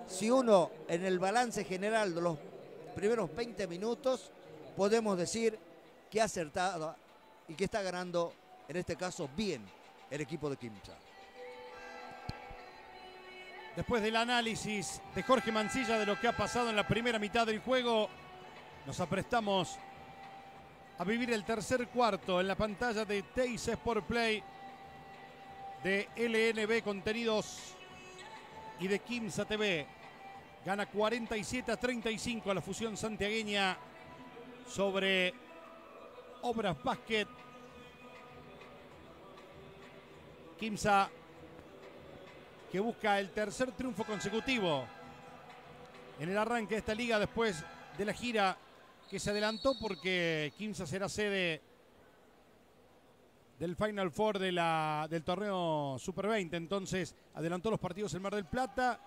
si uno en el balance general de los primeros 20 minutos podemos decir que ha acertado y que está ganando, en este caso, bien el equipo de Kimcha. Después del análisis de Jorge Mancilla de lo que ha pasado en la primera mitad del juego, nos aprestamos a vivir el tercer cuarto en la pantalla de Teis Sport Play de LNB Contenidos y de Kimsa TV. Gana 47 a 35 a la fusión santiagueña sobre Obras Basket. Kimsa que busca el tercer triunfo consecutivo en el arranque de esta liga después de la gira que se adelantó porque Kimsa será sede del Final Four de la, del torneo Super 20. Entonces adelantó los partidos en Mar del Plata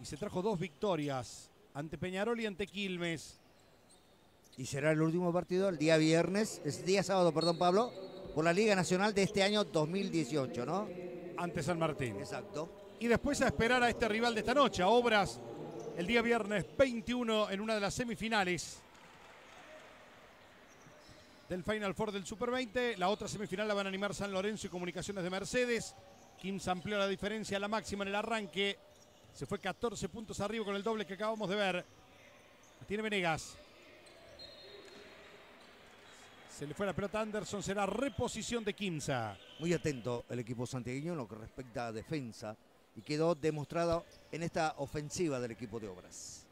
y se trajo dos victorias ante Peñarol y ante Quilmes. Y será el último partido el día viernes, es día sábado, perdón Pablo, por la Liga Nacional de este año 2018, ¿no? Ante San Martín. Exacto. Y después a esperar a este rival de esta noche, a Obras, el día viernes 21 en una de las semifinales del Final Four del Super 20. La otra semifinal la van a animar San Lorenzo y Comunicaciones de Mercedes. Kims amplió la diferencia a la máxima en el arranque. Se fue 14 puntos arriba con el doble que acabamos de ver. La tiene Venegas. Se le fue la pelota a Anderson. Será reposición de Kimsa. Muy atento el equipo santiagueño en lo que respecta a defensa y quedó demostrado en esta ofensiva del equipo de obras.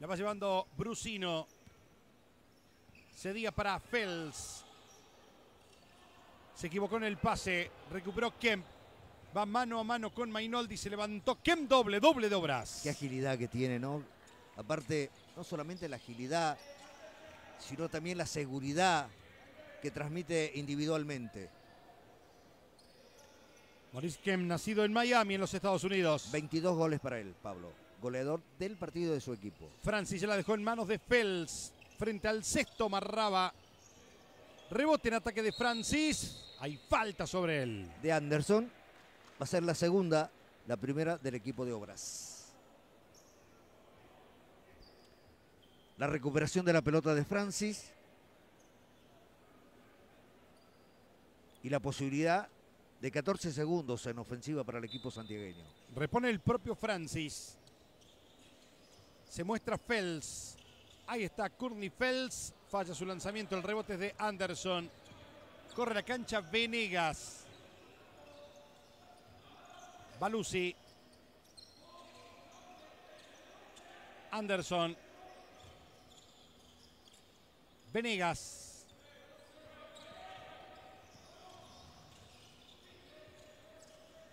La va llevando Brusino. Cedía para Fels. Se equivocó en el pase. Recuperó Kemp. Va mano a mano con Mainoldi. Se levantó Kemp doble, doble de obras. Qué agilidad que tiene, ¿no? Aparte, no solamente la agilidad, sino también la seguridad que transmite individualmente. Maurice Kemp, nacido en Miami, en los Estados Unidos. 22 goles para él, Pablo. Goleador del partido de su equipo. Francis ya la dejó en manos de Fels. Frente al sexto Marraba. Rebote en ataque de Francis. Hay falta sobre él. De Anderson. Va a ser la segunda, la primera del equipo de obras. La recuperación de la pelota de Francis. Y la posibilidad de 14 segundos en ofensiva para el equipo santiagueño. Repone el propio Francis. Se muestra Fels. Ahí está Courtney Fels. Falla su lanzamiento. El rebote es de Anderson. Corre la cancha Venegas. Balusi. Anderson. Venegas.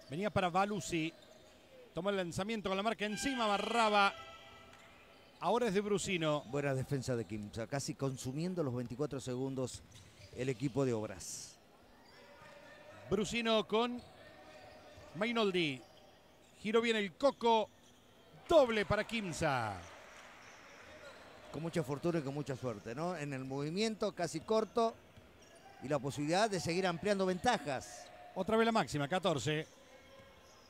Venía para Balusi. Tomó el lanzamiento con la marca encima. Barraba. Ahora es de Brusino. Buena defensa de Kimsa. Casi consumiendo los 24 segundos el equipo de obras. Brusino con Mainoldi. Giró bien el coco. Doble para Kimsa. Con mucha fortuna y con mucha suerte, ¿no? En el movimiento casi corto y la posibilidad de seguir ampliando ventajas. Otra vez la máxima, 14.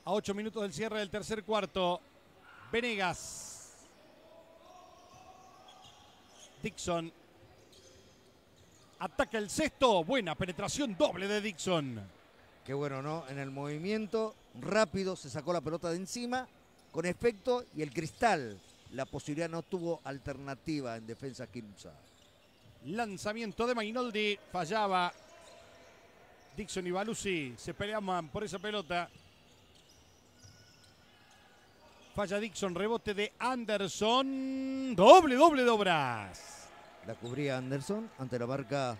A 8 minutos del cierre del tercer cuarto. Venegas. Dixon. Ataca el sexto. Buena penetración doble de Dixon. Qué bueno, ¿no? En el movimiento rápido se sacó la pelota de encima con efecto y el cristal. La posibilidad no tuvo alternativa en defensa Kimsa. Lanzamiento de Mainoldi. Fallaba. Dixon y Balusi se peleaban por esa pelota. Falla Dixon, rebote de Anderson. Doble, doble de obras. La cubría Anderson ante la marca,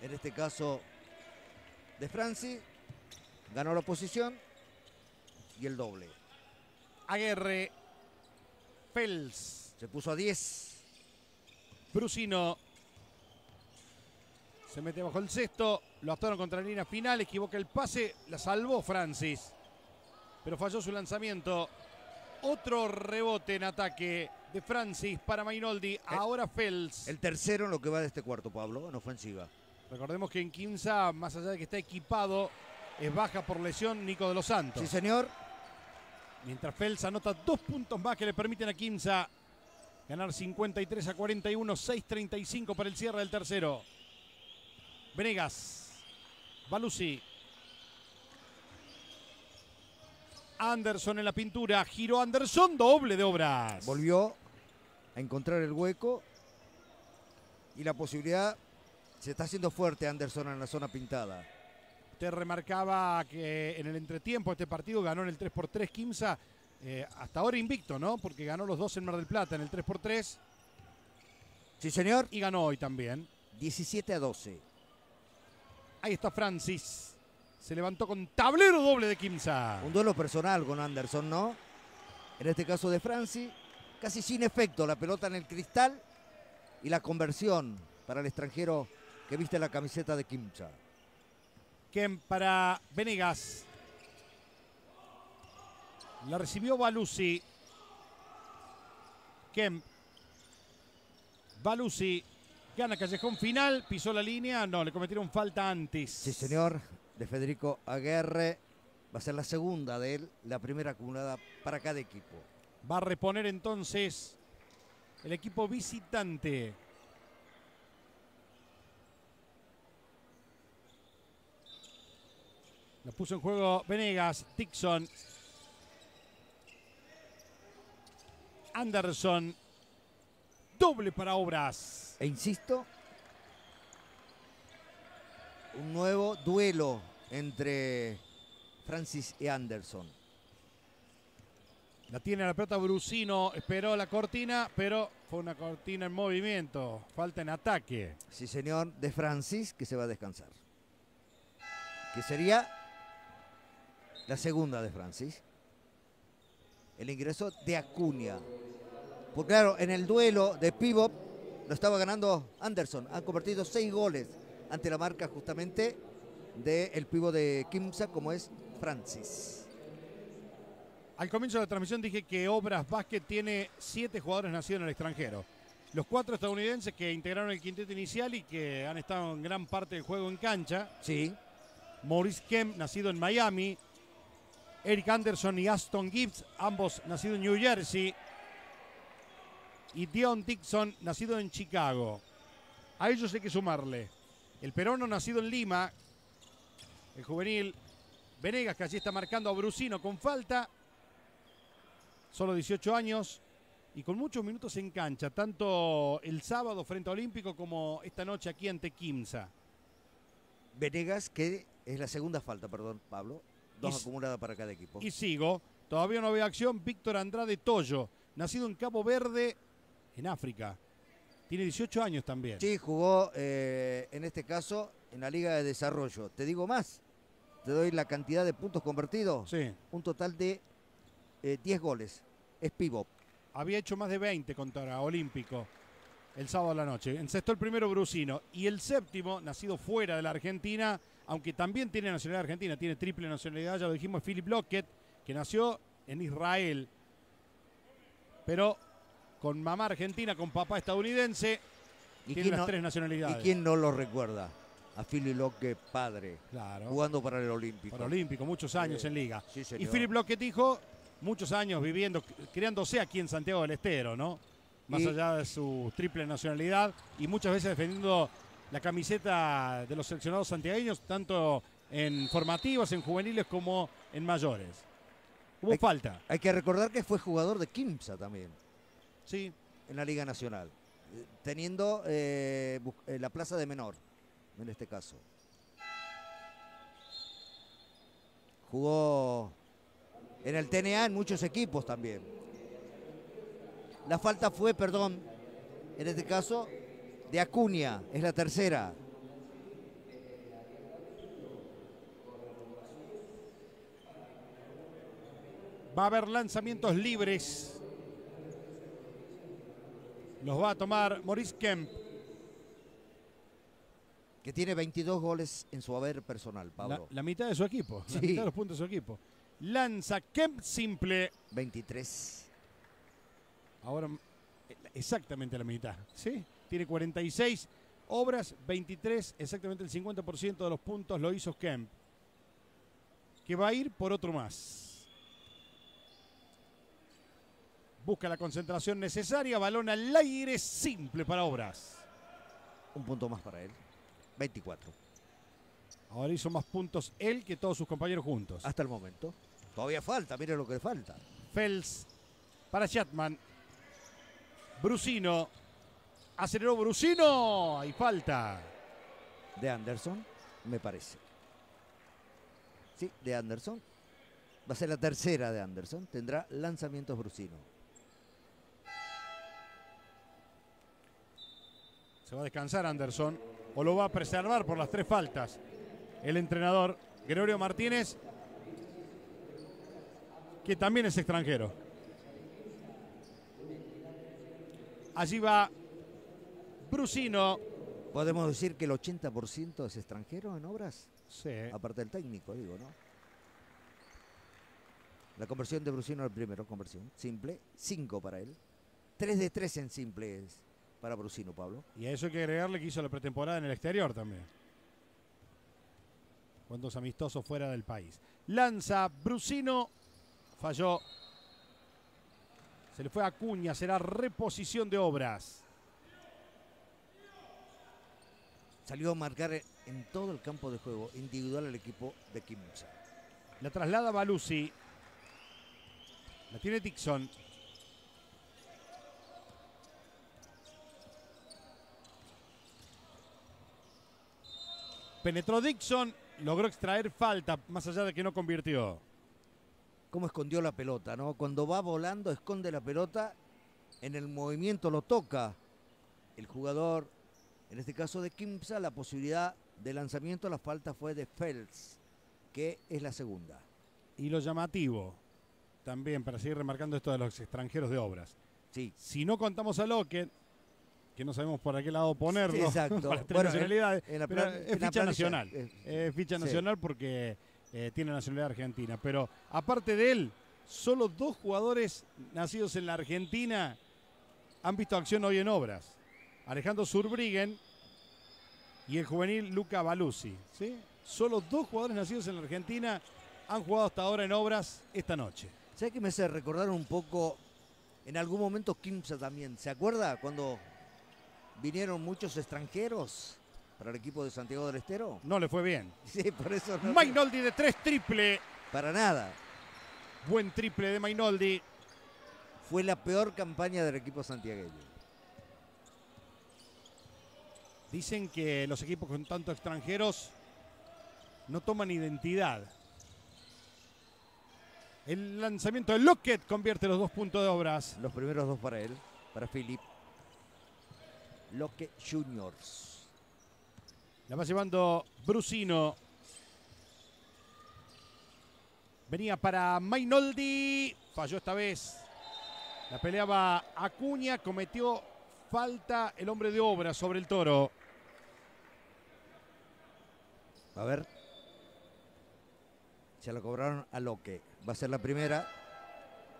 en este caso, de Franci. Ganó la posición y el doble. Aguerre. Fels. Se puso a 10. Brusino. Se mete bajo el cesto. Lo ataron contra la línea final. Equivoca el pase. La salvó Francis. Pero falló su lanzamiento. Otro rebote en ataque de Francis para Mainoldi. Ahora Fels. El tercero en lo que va de este cuarto, Pablo, en ofensiva. Recordemos que en Quinza, más allá de que está equipado, es baja por lesión Nico de los Santos. Sí, señor. Mientras Fels anota dos puntos más que le permiten a Quinza ganar 53 a 41, 6-35 para el cierre del tercero. Venegas, Balusi. Anderson en la pintura, giró Anderson, doble de obras. Volvió a encontrar el hueco y la posibilidad se está haciendo fuerte Anderson en la zona pintada. Usted remarcaba que en el entretiempo este partido ganó en el 3x3 Kimsa, eh, hasta ahora invicto, ¿no? Porque ganó los dos en Mar del Plata en el 3x3. Sí, señor. Y ganó hoy también. 17 a 12. Ahí está Francis. Se levantó con tablero doble de Kimsa. Un duelo personal con Anderson, ¿no? En este caso de Francis, casi sin efecto la pelota en el cristal y la conversión para el extranjero que viste la camiseta de Kimsa. Kem para Venegas. La recibió Balusi. Kem. Balusi gana callejón final, pisó la línea, no, le cometieron falta antes. Sí, señor, de Federico Aguerre. Va a ser la segunda de él, la primera acumulada para cada equipo. Va a reponer entonces el equipo visitante. La puso en juego Venegas, Dixon, Anderson. Doble para Obras. E insisto, un nuevo duelo entre Francis y Anderson. La tiene la pelota Brusino, esperó la cortina, pero fue una cortina en movimiento. Falta en ataque. Sí, señor, de Francis, que se va a descansar. Que sería la segunda de Francis. El ingreso de Acuña. Porque claro, en el duelo de pivot lo estaba ganando Anderson. Han convertido seis goles ante la marca justamente del el pivot de Kimsa, como es Francis. Al comienzo de la transmisión dije que Obras Básquet tiene siete jugadores nacidos en el extranjero. Los cuatro estadounidenses que integraron el quinteto inicial y que han estado en gran parte del juego en cancha. Sí. Maurice Kemp, nacido en Miami. Eric Anderson y Aston Gibbs, ambos nacidos en New Jersey. Y Dion Dixon, nacido en Chicago. A ellos hay que sumarle el peruano nacido en Lima, el juvenil Venegas, que allí está marcando a Brusino con falta. Solo 18 años y con muchos minutos en cancha, tanto el sábado frente a Olímpico como esta noche aquí ante Kimsa. Venegas, que es la segunda falta, perdón, Pablo. Dos Y- acumuladas para cada equipo. Y sigo, todavía no veo acción, Víctor Andrade Toyo, nacido en Cabo Verde, en África. Tiene 18 años también. Sí, jugó eh, en este caso en la Liga de Desarrollo. Te digo más, te doy la cantidad de puntos convertidos. Sí. Un total de eh, 10 goles. Es pivot. Había hecho más de 20 contra Olímpico el sábado a la noche. Encestó el primero Brusino. Y el séptimo, nacido fuera de la Argentina, aunque también tiene nacionalidad argentina, tiene triple nacionalidad, ya lo dijimos, Philip Lockett, que nació en Israel, pero con mamá argentina, con papá estadounidense, ¿Y tiene las no- tres ¿Y nacionalidades. quién no lo recuerda? A Philly Locke, padre, Claro. jugando para el Olímpico. Para Olímpico, muchos años Sí, en liga. sí, y. Philip Lockett dijo, muchos años viviendo, criándose aquí en Santiago del Estero, ¿no? Más Y- allá de su triple nacionalidad y muchas veces defendiendo la camiseta de los seleccionados santiagueños, tanto en formativas, en juveniles como en mayores. Hubo Hay- falta. Hay que recordar que fue jugador de Kimsa también. Sí. En la Liga Nacional. eh, Teniendo eh, eh, la plaza de menor, en este caso. Jugó en el TNA en muchos equipos también. La falta fue, perdón, en este caso, de Acuña, es la tercera. Va a haber lanzamientos libres. Los va a tomar Maurice Kemp. Que tiene 22 goles en su haber personal, La, Pablo. la mitad de su equipo. La Sí. mitad de los puntos de su equipo. Lanza Kemp simple. 23. Ahora exactamente la mitad. ¿Sí? Tiene 46 obras, 23, exactamente el 50% de los puntos lo hizo Kemp. Que va a ir por otro más. Busca la concentración necesaria, balón al aire simple para obras. Un punto más para él. 24. Ahora hizo más puntos él que todos sus compañeros juntos. Hasta el momento. Todavía falta, mire lo que le falta. Fels para Chatman. Brusino. Aceleró Brusino. Hay falta. De Anderson, me parece. Sí, de Anderson. Va a ser la tercera de Anderson. Tendrá lanzamientos Brusino. Se va a descansar Anderson. O lo va a preservar por las tres faltas. El entrenador Gregorio Martínez. Que también es extranjero. Allí va Brusino. ¿Podemos decir que el 80% es extranjero en obras? Sí. Aparte del técnico, digo, ¿no? La conversión de Brusino al primero, conversión. Simple, 5 para él. 3 de 3 en simple es para Brusino, Pablo. Y a eso hay que agregarle que hizo la pretemporada en el exterior también. Cuantos amistosos fuera del país. Lanza Brusino. Falló. Se le fue a Acuña. Será reposición de obras. Salió a marcar en todo el campo de juego individual el equipo de Kimsa. La traslada Balusi. La tiene Dixon. Penetró Dixon, logró extraer falta, más allá de que no convirtió. Cómo escondió la pelota, ¿no? Cuando va volando, esconde la pelota, en el movimiento lo toca el jugador, en este caso de Kimsa, la posibilidad de lanzamiento, la falta fue de Fels, que es la segunda. Y lo llamativo, también para seguir remarcando esto de los extranjeros de obras. Sí. Si no contamos a Lockett, que no sabemos por qué lado ponerlo, Sí, exacto. las tres Bueno, nacionalidades, en la plan- es en la ficha nacional. eh, Es ficha sí. nacional porque eh, tiene nacionalidad argentina. Pero aparte de él, solo dos jugadores nacidos en la Argentina han visto acción hoy en obras. Alejandro Zurbriggen y el juvenil Luca Baluzzi. ¿sí? Solo dos jugadores nacidos en la Argentina han jugado hasta ahora en obras esta noche. ¿Sabes que me hace recordar un poco, en algún momento Kimsa también? ¿Se acuerda cuando vinieron muchos extranjeros para el equipo de Santiago del Estero? No le fue bien. Sí, por eso no. Mainoldi de tres triple. Para nada. Buen triple de Mainoldi. Fue la peor campaña del equipo santiagueño. Dicen que los equipos con tantos extranjeros no toman identidad. El lanzamiento de Lockett convierte los dos puntos de obras. Los primeros dos para él, para Philip. Loque Juniors. La va llevando Brusino. Venía para Mainoldi. Falló esta vez. La peleaba Acuña. Cometió falta el hombre de obra sobre el toro. A ver. Se lo cobraron a Loque. Va a ser la primera.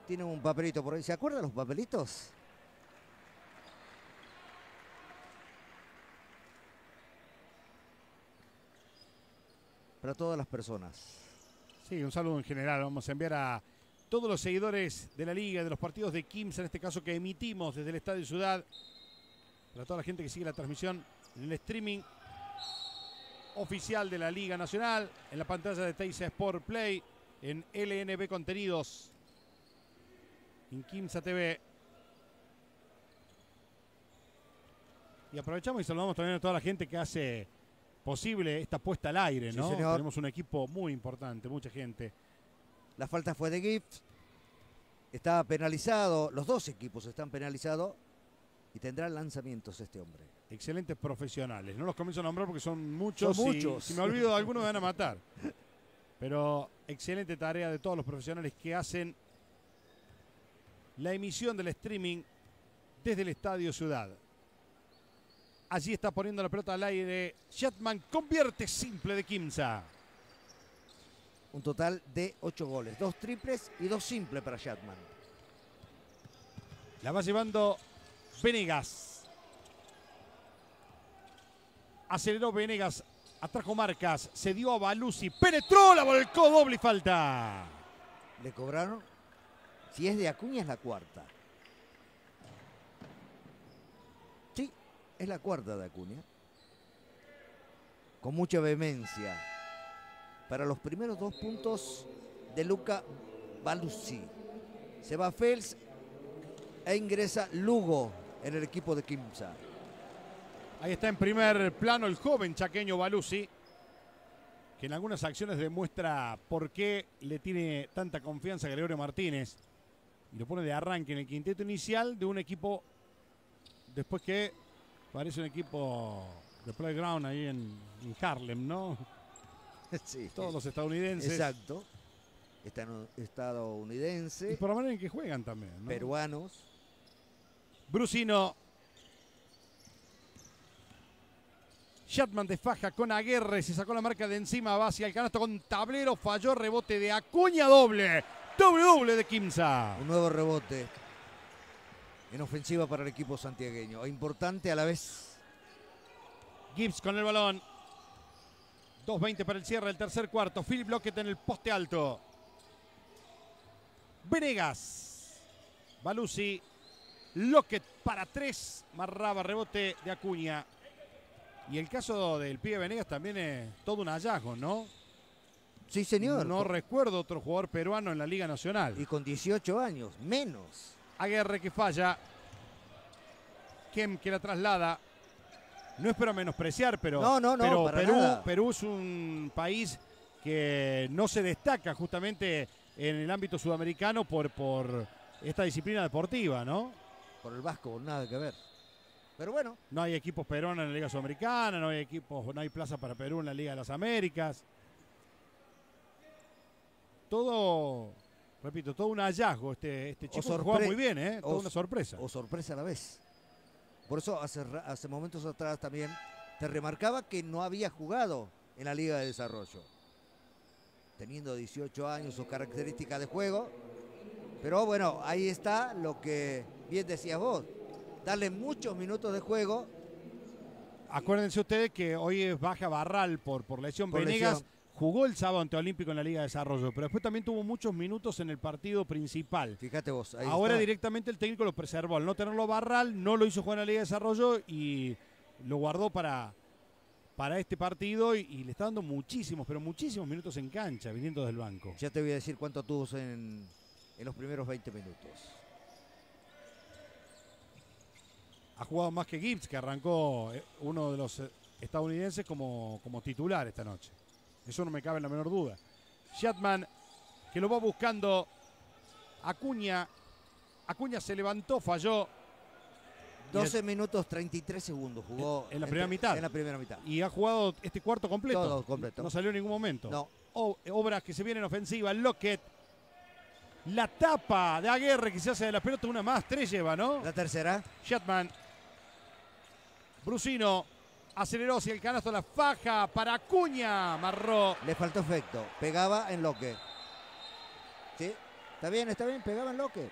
Tiene un papelito por ahí. ¿Se acuerdan los papelitos? Para todas las personas. Sí, un saludo en general. Vamos a enviar a todos los seguidores de la liga, de los partidos de Kims, en este caso que emitimos desde el Estadio Ciudad. Para toda la gente que sigue la transmisión en el streaming oficial de la Liga Nacional, en la pantalla de Teisa Sport Play, en LNB Contenidos, en Kimsa TV. Y aprovechamos y saludamos también a toda la gente que hace posible esta puesta al aire, Sí, ¿no? señor. Tenemos un equipo muy importante, mucha gente. La falta fue de Gift. Está penalizado. Los dos equipos están penalizados. Y tendrá lanzamientos este hombre. Excelentes profesionales. No los comienzo a nombrar porque son muchos. Son y muchos. Si me olvido de algunos me van a matar. Pero excelente tarea de todos los profesionales que hacen la emisión del streaming desde el Estadio Ciudad. Allí está poniendo la pelota al aire. Shatman convierte simple de Kimsa. Un total de ocho goles. Dos triples y dos simples para Shatman. La va llevando Venegas. Aceleró Venegas. Atrajo marcas. Se dio a Balusi. Penetró. La volcó. Doble y falta. Le cobraron. Si es de Acuña, es la cuarta. Sí, es la cuarta de Acuña. Con mucha vehemencia. Para los primeros dos puntos de Luca Balusi. Se va Fels e ingresa Lugo en el equipo de Kimsa. Ahí está en primer plano el joven chaqueño Balusi. Que en algunas acciones demuestra por qué le tiene tanta confianza a Gregorio Martínez. Y lo pone de arranque en el quinteto inicial de un equipo. Después que parece un equipo de playground ahí en, en Harlem, ¿no? Sí. Todos los estadounidenses. Exacto. Estano- Estadounidense, Y por la manera en que juegan también. ¿no? peruanos. Brusino. Shatman de faja con Aguerre. Se sacó la marca de encima. Va hacia el canasto con tablero. Falló rebote de Acuña doble. Doble doble de Kimsa. Un nuevo rebote en ofensiva para el equipo santiagueño. Importante a la vez. Gibbs con el balón. 2.20 para el cierre del tercer cuarto. Philip Lockett en el poste alto. Venegas. Balusi. Lockett para tres. Marraba rebote de Acuña. Y el caso del pibe Venegas también es todo un hallazgo, ¿no? Sí, señor. No recuerdo otro jugador peruano en la Liga Nacional. Y con 18 años, menos. Aguerre que falla. Kem que la traslada. No es para menospreciar, pero, No, no, no, pero para Perú, nada. Perú es un país que no se destaca justamente en el ámbito sudamericano por, por esta disciplina deportiva, ¿no? Por el Vasco, nada que ver. Pero bueno, No hay equipos peruanos en la Liga Sudamericana, no hay equipos, no hay plaza para Perú en la Liga de las Américas. Todo, repito, todo un hallazgo. Este, este chico que juega muy bien, ¿eh? Toda o- una sorpresa. o sorpresa a la vez. Por eso hace, hace momentos atrás también te remarcaba que no había jugado en la Liga de Desarrollo. Teniendo 18 años, sus características de juego. Pero bueno, ahí está lo que bien decías vos. Darle muchos minutos de juego. Acuérdense ustedes que hoy es baja Barral por, por lesión. Por Venegas lesión. Jugó el sábado ante Olímpico en la Liga de Desarrollo, pero después también tuvo muchos minutos en el partido principal. Fíjate vos. Ahí Ahora está. directamente el técnico lo preservó. Al no tenerlo Barral, no lo hizo jugar en la Liga de Desarrollo y lo guardó para, para este partido y, y le está dando muchísimos, pero muchísimos minutos en cancha, viniendo del banco. Ya te voy a decir cuánto tuvo en, en los primeros 20 minutos. Ha jugado más que Gibbs, que arrancó eh, uno de los eh, estadounidenses como, como titular esta noche. Eso no me cabe la menor duda. Shatman, que lo va buscando Acuña. Acuña se levantó, falló 12 minutos 33 segundos jugó. en la primera mitad. En la primera mitad. y ha jugado este cuarto completo. Todo completo. No salió en ningún momento. No. O- obras que se vienen ofensiva. Lockett. La tapa de Aguerre que se hace de la pelota. Una más. Tres lleva, ¿no? La tercera. Shatman. Brusino. Aceleró hacia el canasto la faja para Acuña. Marró. Le faltó efecto. Pegaba en loque. ¿Sí? Está bien, está bien. Pegaba en loque.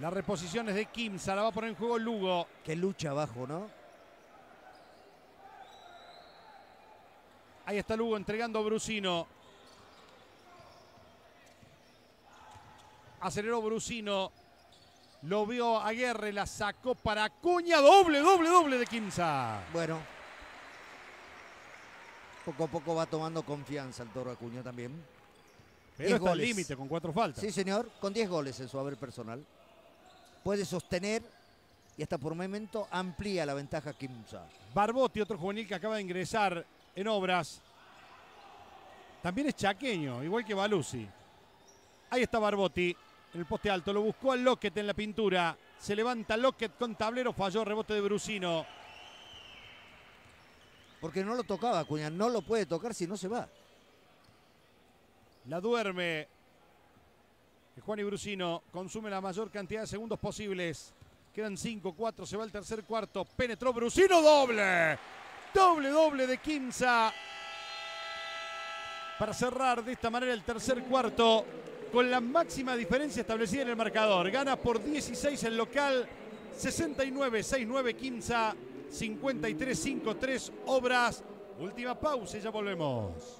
Las reposiciones de Kimsa. La va a poner en juego Lugo. Que lucha abajo, ¿no? Ahí está Lugo entregando a Brusino. Aceleró Brusino. Lo vio Aguerre, la sacó para Acuña. Doble, doble, doble de Kimsa. Bueno. Poco a poco va tomando confianza el Toro Acuña también. Pero está al límite con cuatro faltas. Sí, señor. Con 10 goles en su haber personal. Puede sostener y hasta por momento amplía la ventaja Kimsa. Barbotti, otro juvenil que acaba de ingresar en obras. También es chaqueño, igual que Balusi. Ahí está Barbotti, el poste alto. Lo buscó al Lockett en la pintura. Se levanta Lockett con tablero, falló, rebote de Brusino. Porque no lo tocaba Acuña. No lo puede tocar si no se va. La duerme. Juan y Brusino consume la mayor cantidad de segundos posibles. Quedan 5, 4, se va el tercer cuarto. Penetró Brusino, doble. Doble, doble de Kimsa. Para cerrar de esta manera el tercer cuarto con la máxima diferencia establecida en el marcador. Gana por 16 el local, 69-69 Kimsa, 53-53 Obras. Última pausa y ya volvemos.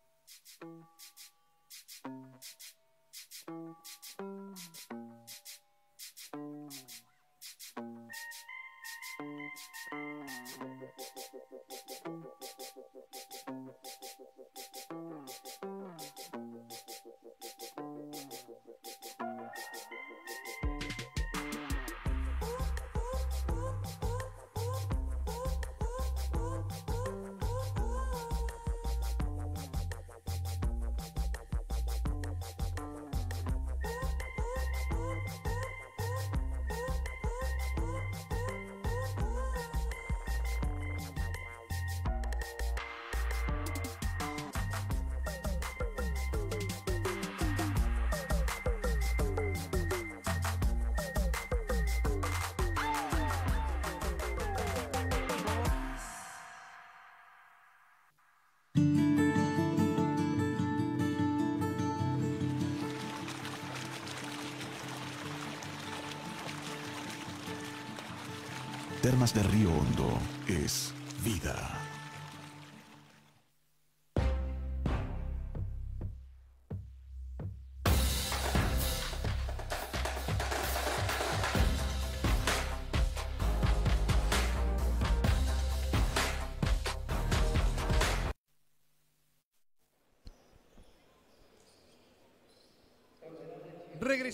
Termas de Río Hondo es vida.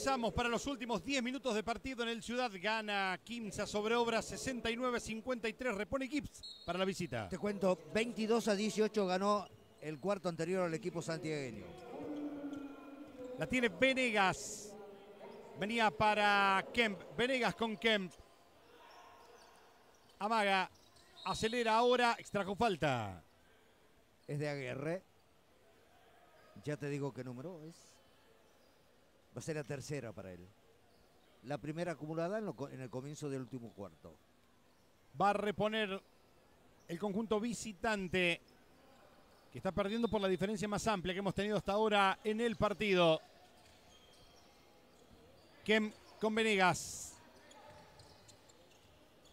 Regresamos para los últimos 10 minutos de partido en el Ciudad. Gana Kimsa sobre obra 69-53. Repone Gibbs para la visita. Te cuento, 22 a 18 ganó el cuarto anterior al equipo santiagueño. La tiene Venegas. Venía para Kemp. Venegas con Kemp. Amaga. Acelera ahora. Extrajo falta. Es de Aguerre. Ya te digo qué número es. Va a ser la tercera para él. La primera acumulada en, el comienzo del último cuarto. Va a reponer el conjunto visitante que está perdiendo por la diferencia más amplia que hemos tenido hasta ahora en el partido. Kem con Venegas.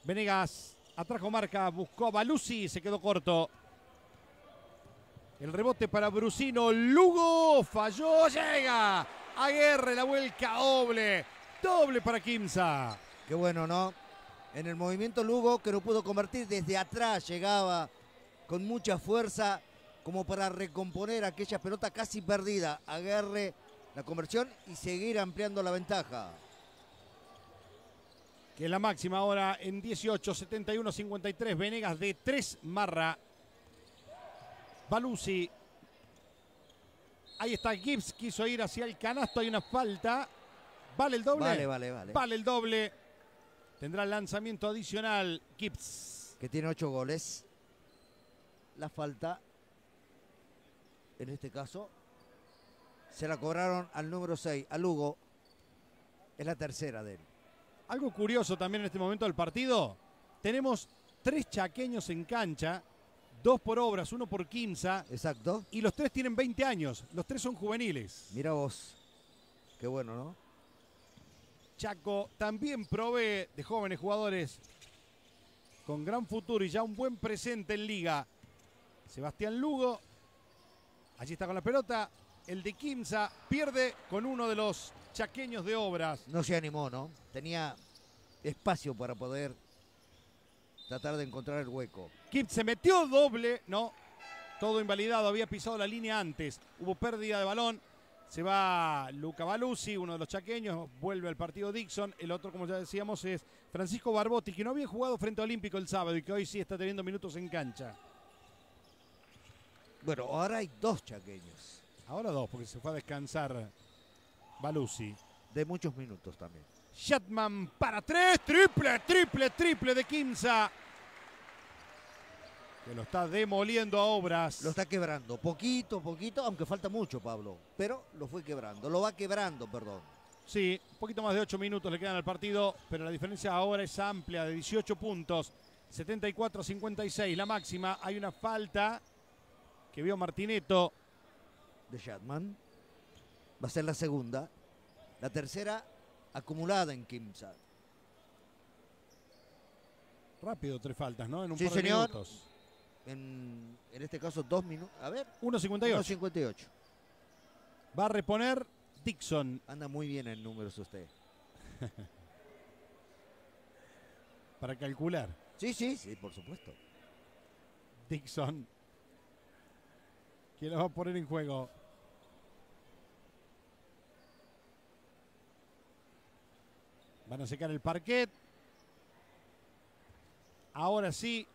Venegas atrajo marca, buscó a Balusi, se quedó corto. El rebote para Brusino, Lugo falló, llega. Aguerre, la vuelca doble. Doble para Kimsa. Qué bueno, ¿no? En el movimiento Lugo, que no pudo convertir desde atrás, llegaba con mucha fuerza como para recomponer aquella pelota casi perdida. Aguerre la conversión y seguir ampliando la ventaja. que es la máxima ahora en 18, 71, 53. Venegas de 3, Marra. Balusi. Ahí está Gibbs, quiso ir hacia el canasto, hay una falta. ¿Vale el doble? Vale, vale, vale. Vale el doble. Tendrá lanzamiento adicional Gibbs. Que tiene ocho goles. La falta, en este caso, se la cobraron al número 6, a Lugo. Es la tercera de él. Algo curioso también en este momento del partido. Tenemos tres chaqueños en cancha, dos por obras, uno por Quimsa. Exacto. Y los tres tienen 20 años. Los tres son juveniles. Mira vos. Qué bueno, ¿no? Chaco también provee de jóvenes jugadores con gran futuro y ya un buen presente en liga. Sebastián Lugo, allí está con la pelota. El de Quimsa pierde con uno de los chaqueños de obras. No se animó, ¿no? Tenía espacio para poder tratar de encontrar el hueco. Kim se metió doble, no, todo invalidado, había pisado la línea antes, hubo pérdida de balón, se va Luca Balusi, uno de los chaqueños, vuelve al partido Dixon, el otro, como ya decíamos, es Francisco Barbotti, que no había jugado frente a Olímpico el sábado y que hoy sí está teniendo minutos en cancha. Bueno, ahora hay dos chaqueños. Ahora dos, porque se fue a descansar Balusi. De muchos minutos también. Shatman para tres, triple, triple, triple de Kimsa. Que lo está demoliendo a obras. Lo está quebrando, poquito, poquito, aunque falta mucho, Pablo. Pero lo fue quebrando, lo va quebrando, perdón. Sí, un poquito más de 8 minutos le quedan al partido, pero la diferencia ahora es amplia, de 18 puntos. 74-56, la máxima. Hay una falta que vio Martineto. De Shatman. Va a ser la segunda. La tercera acumulada en Kimsa. Rápido, tres faltas, ¿no? En un Sí, par de señor. minutos. En, en este caso, dos minutos. A ver. 1.58. 1.58. Va a reponer Dixon. Anda muy bien en números usted. Para calcular. Sí, sí, sí, por supuesto. Dixon. ¿Quién lo va a poner en juego? Van a secar el parquet. Ahora sí.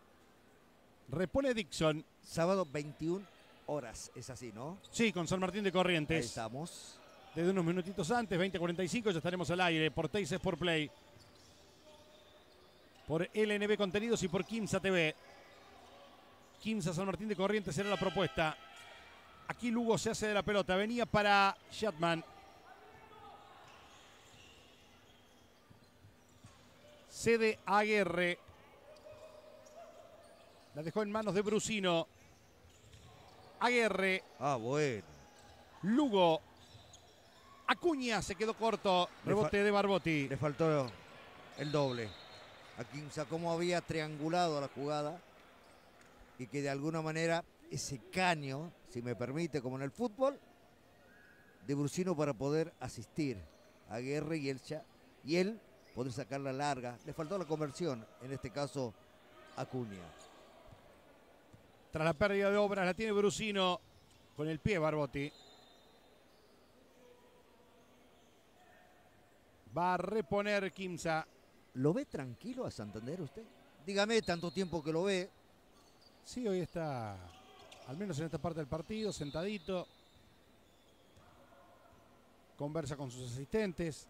Repone Dixon. Sábado 21 horas, es así, ¿no? Sí, con San Martín de Ahí Corrientes. estamos. Desde unos minutitos antes, 20.45, ya estaremos al aire por Teis Sport Play. Por LNB Contenidos y por Kimsa TV. Kimsa San Martín de Corrientes será la propuesta. Aquí Lugo se hace de la pelota. Venía para Shatman. Cede Aguerre. La dejó en manos de Brusino. Aguerre. Ah, bueno. Lugo. Acuña se quedó corto. Rebote de Barbotti. Le faltó el doble. a Quimsa, cómo había triangulado la jugada y que de alguna manera ese caño, si me permite, como en el fútbol, de Brusino para poder asistir a Guerre y Elcha y él poder sacar la larga. Le faltó la conversión, en este caso Acuña. Tras la pérdida de obras la tiene Brusino con el pie Barbotti. Va a reponer Kimsa. ¿Lo ve tranquilo a Santander usted? Dígame, tanto tiempo que lo ve. Sí, hoy está, al menos en esta parte del partido, sentadito. Conversa con sus asistentes.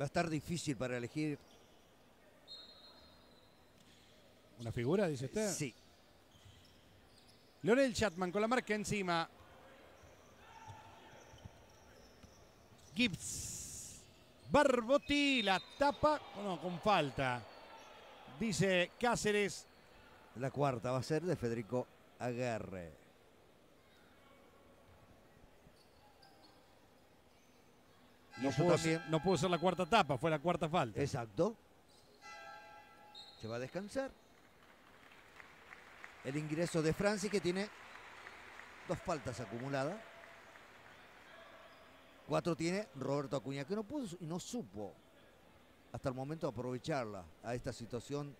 Va a estar difícil para elegir. ¿Una figura, dice usted? Sí. Leonel Chatman con la marca encima. Gibbs. Barbotti la tapa. No, con falta. Dice Cáceres. La cuarta va a ser de Federico Aguerre. No pudo, ser, no pudo ser la cuarta tapa, fue la cuarta falta. Exacto. Se va a descansar. El ingreso de Franci que tiene dos faltas acumuladas. Cuatro tiene Roberto Acuña que no pudo y no supo hasta el momento aprovecharla a esta situación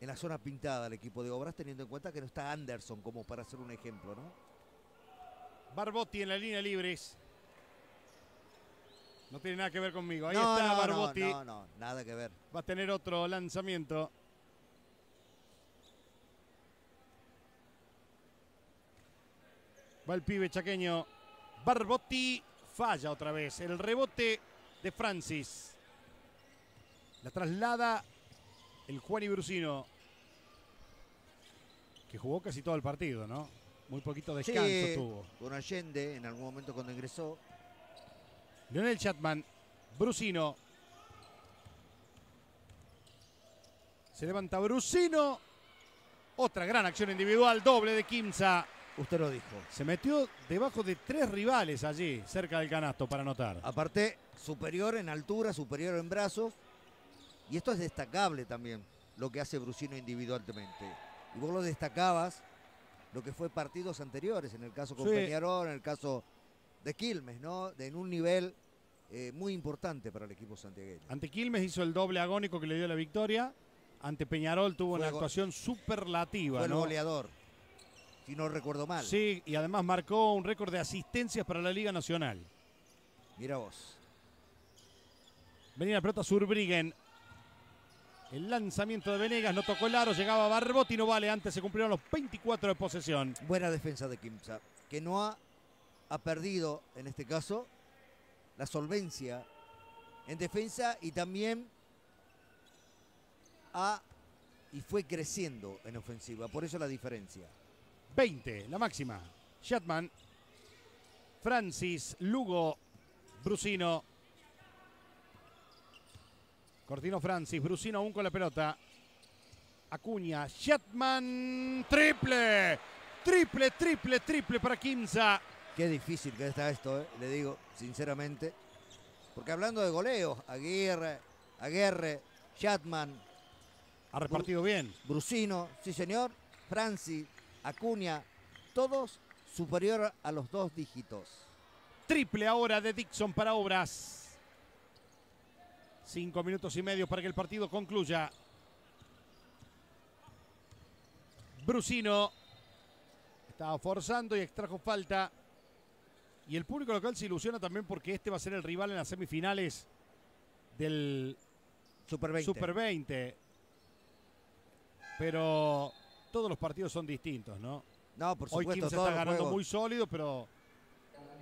en la zona pintada del equipo de obras teniendo en cuenta que no está Anderson como para hacer un ejemplo, ¿no? Barbotti en la línea libres. No tiene nada que ver conmigo. Ahí no, está no, no, Barbotti. no, no, nada que ver. Va a tener otro lanzamiento. Va el pibe chaqueño. Barbotti falla otra vez. El rebote de Francis. La traslada el Juan Ibrusino. Que jugó casi todo el partido, ¿no? Muy poquito descanso Sí, tuvo. Con Allende en algún momento cuando ingresó. Leonel Chatman, Brusino. Se levanta Brusino. Otra gran acción individual, doble de Kimsa. Usted lo dijo. Se metió debajo de tres rivales allí, cerca del canasto, para anotar. Aparte, superior en altura, superior en brazos. Y esto es destacable también, lo que hace Brusino individualmente. Y vos lo destacabas, lo que fue partidos anteriores, en el caso con Sí. Peñarol, en el caso de Quilmes, ¿no? De, en un nivel eh, muy importante para el equipo santiagueño. Ante Quilmes hizo el doble agónico que le dio la victoria. Ante Peñarol tuvo Fue una actuación superlativa. Fue el ¿no? goleador, si no recuerdo mal. Sí, y además marcó un récord de asistencias para la Liga Nacional. Mira vos. Venía la pelota Surbriggen. El lanzamiento de Venegas no tocó el aro, llegaba Barbotti, no vale, antes se cumplieron los 24 de posesión. Buena defensa de Kimsa, que no ha, ha perdido, en este caso, la solvencia en defensa y también ha y fue creciendo en ofensiva. Por eso la diferencia. 20, la máxima. Shatman, Francis, Lugo, Brusino. Cortino Francis, Brusino aún con la pelota. Acuña, Shatman, triple, triple, triple, triple para Kimsa. Qué difícil que está esto, eh, le digo sinceramente. Porque hablando de goleos, Aguirre, Aguirre, Chatman, Ha repartido bien. Brusino, sí señor, Franci, Acuña, todos superior a los dos dígitos. Triple ahora de Dixon para Obras. Cinco minutos y medio para que el partido concluya. Brusino estaba forzando y extrajo falta. Y el público local se ilusiona también porque este va a ser el rival en las semifinales del Super 20. Super 20. Pero todos los partidos son distintos, ¿no? No, por Hoy supuesto, se todos está los ganando juegos. muy sólido, pero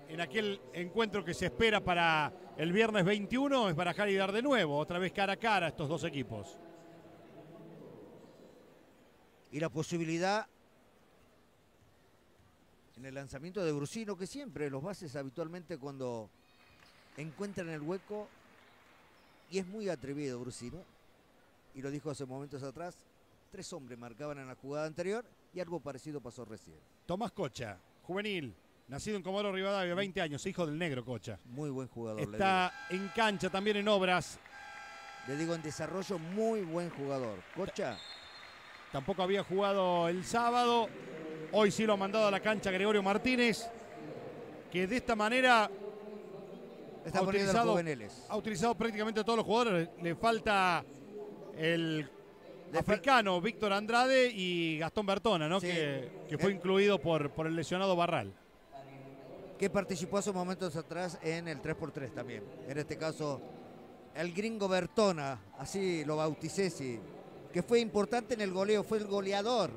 en aquel encuentro que se espera para el viernes 21 es barajar y dar de nuevo, otra vez cara a cara a estos dos equipos. y la posibilidad en el lanzamiento de Brusino, que siempre los bases habitualmente cuando encuentran el hueco, y es muy atrevido Brusino, y lo dijo hace momentos atrás, tres hombres marcaban en la jugada anterior y algo parecido pasó recién. Tomás Cocha, juvenil, Nacido en Comodoro Rivadavia, 20 años, hijo del negro Cocha. Muy buen jugador. Está en cancha también en obras. Le digo en desarrollo, muy buen jugador. Cocha, Tampoco había jugado el sábado. Hoy sí lo ha mandado a la cancha Gregorio Martínez, que de esta manera está ha utilizado, ha utilizado prácticamente a todos los jugadores. Le falta el africano Víctor Andrade y Gastón Bertona, ¿no? Sí. que, que fue Eh. incluido por, por el lesionado Barral. que participó hace momentos atrás en el 3x3 también. En este caso, el gringo Bertona, así lo bauticé, sí, que fue importante en el goleo, fue el goleador,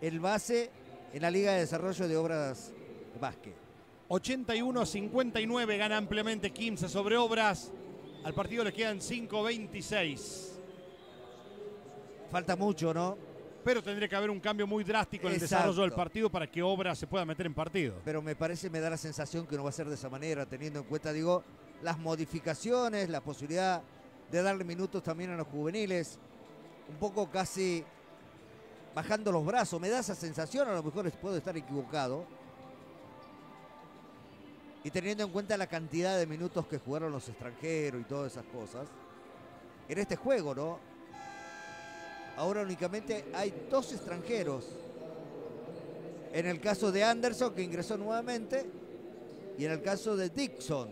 el base en la Liga de Desarrollo de Obras de Básquet. 81 a 59 gana ampliamente Quimsa sobre obras. Al partido le quedan 5-26. Falta mucho, ¿no? Pero tendría que haber un cambio muy drástico en el Exacto. desarrollo del partido para que Obras se pueda meter en partido. Pero me parece, me da la sensación que no va a ser de esa manera, teniendo en cuenta, digo, las modificaciones, la posibilidad de darle minutos también a los juveniles, un poco casi bajando los brazos. Me da esa sensación, a lo mejor puedo estar equivocado. Y teniendo en cuenta la cantidad de minutos que jugaron los extranjeros y todas esas cosas, en este juego, ¿no? Ahora únicamente hay dos extranjeros. En el caso de Anderson, que ingresó nuevamente, y en el caso de Dixon.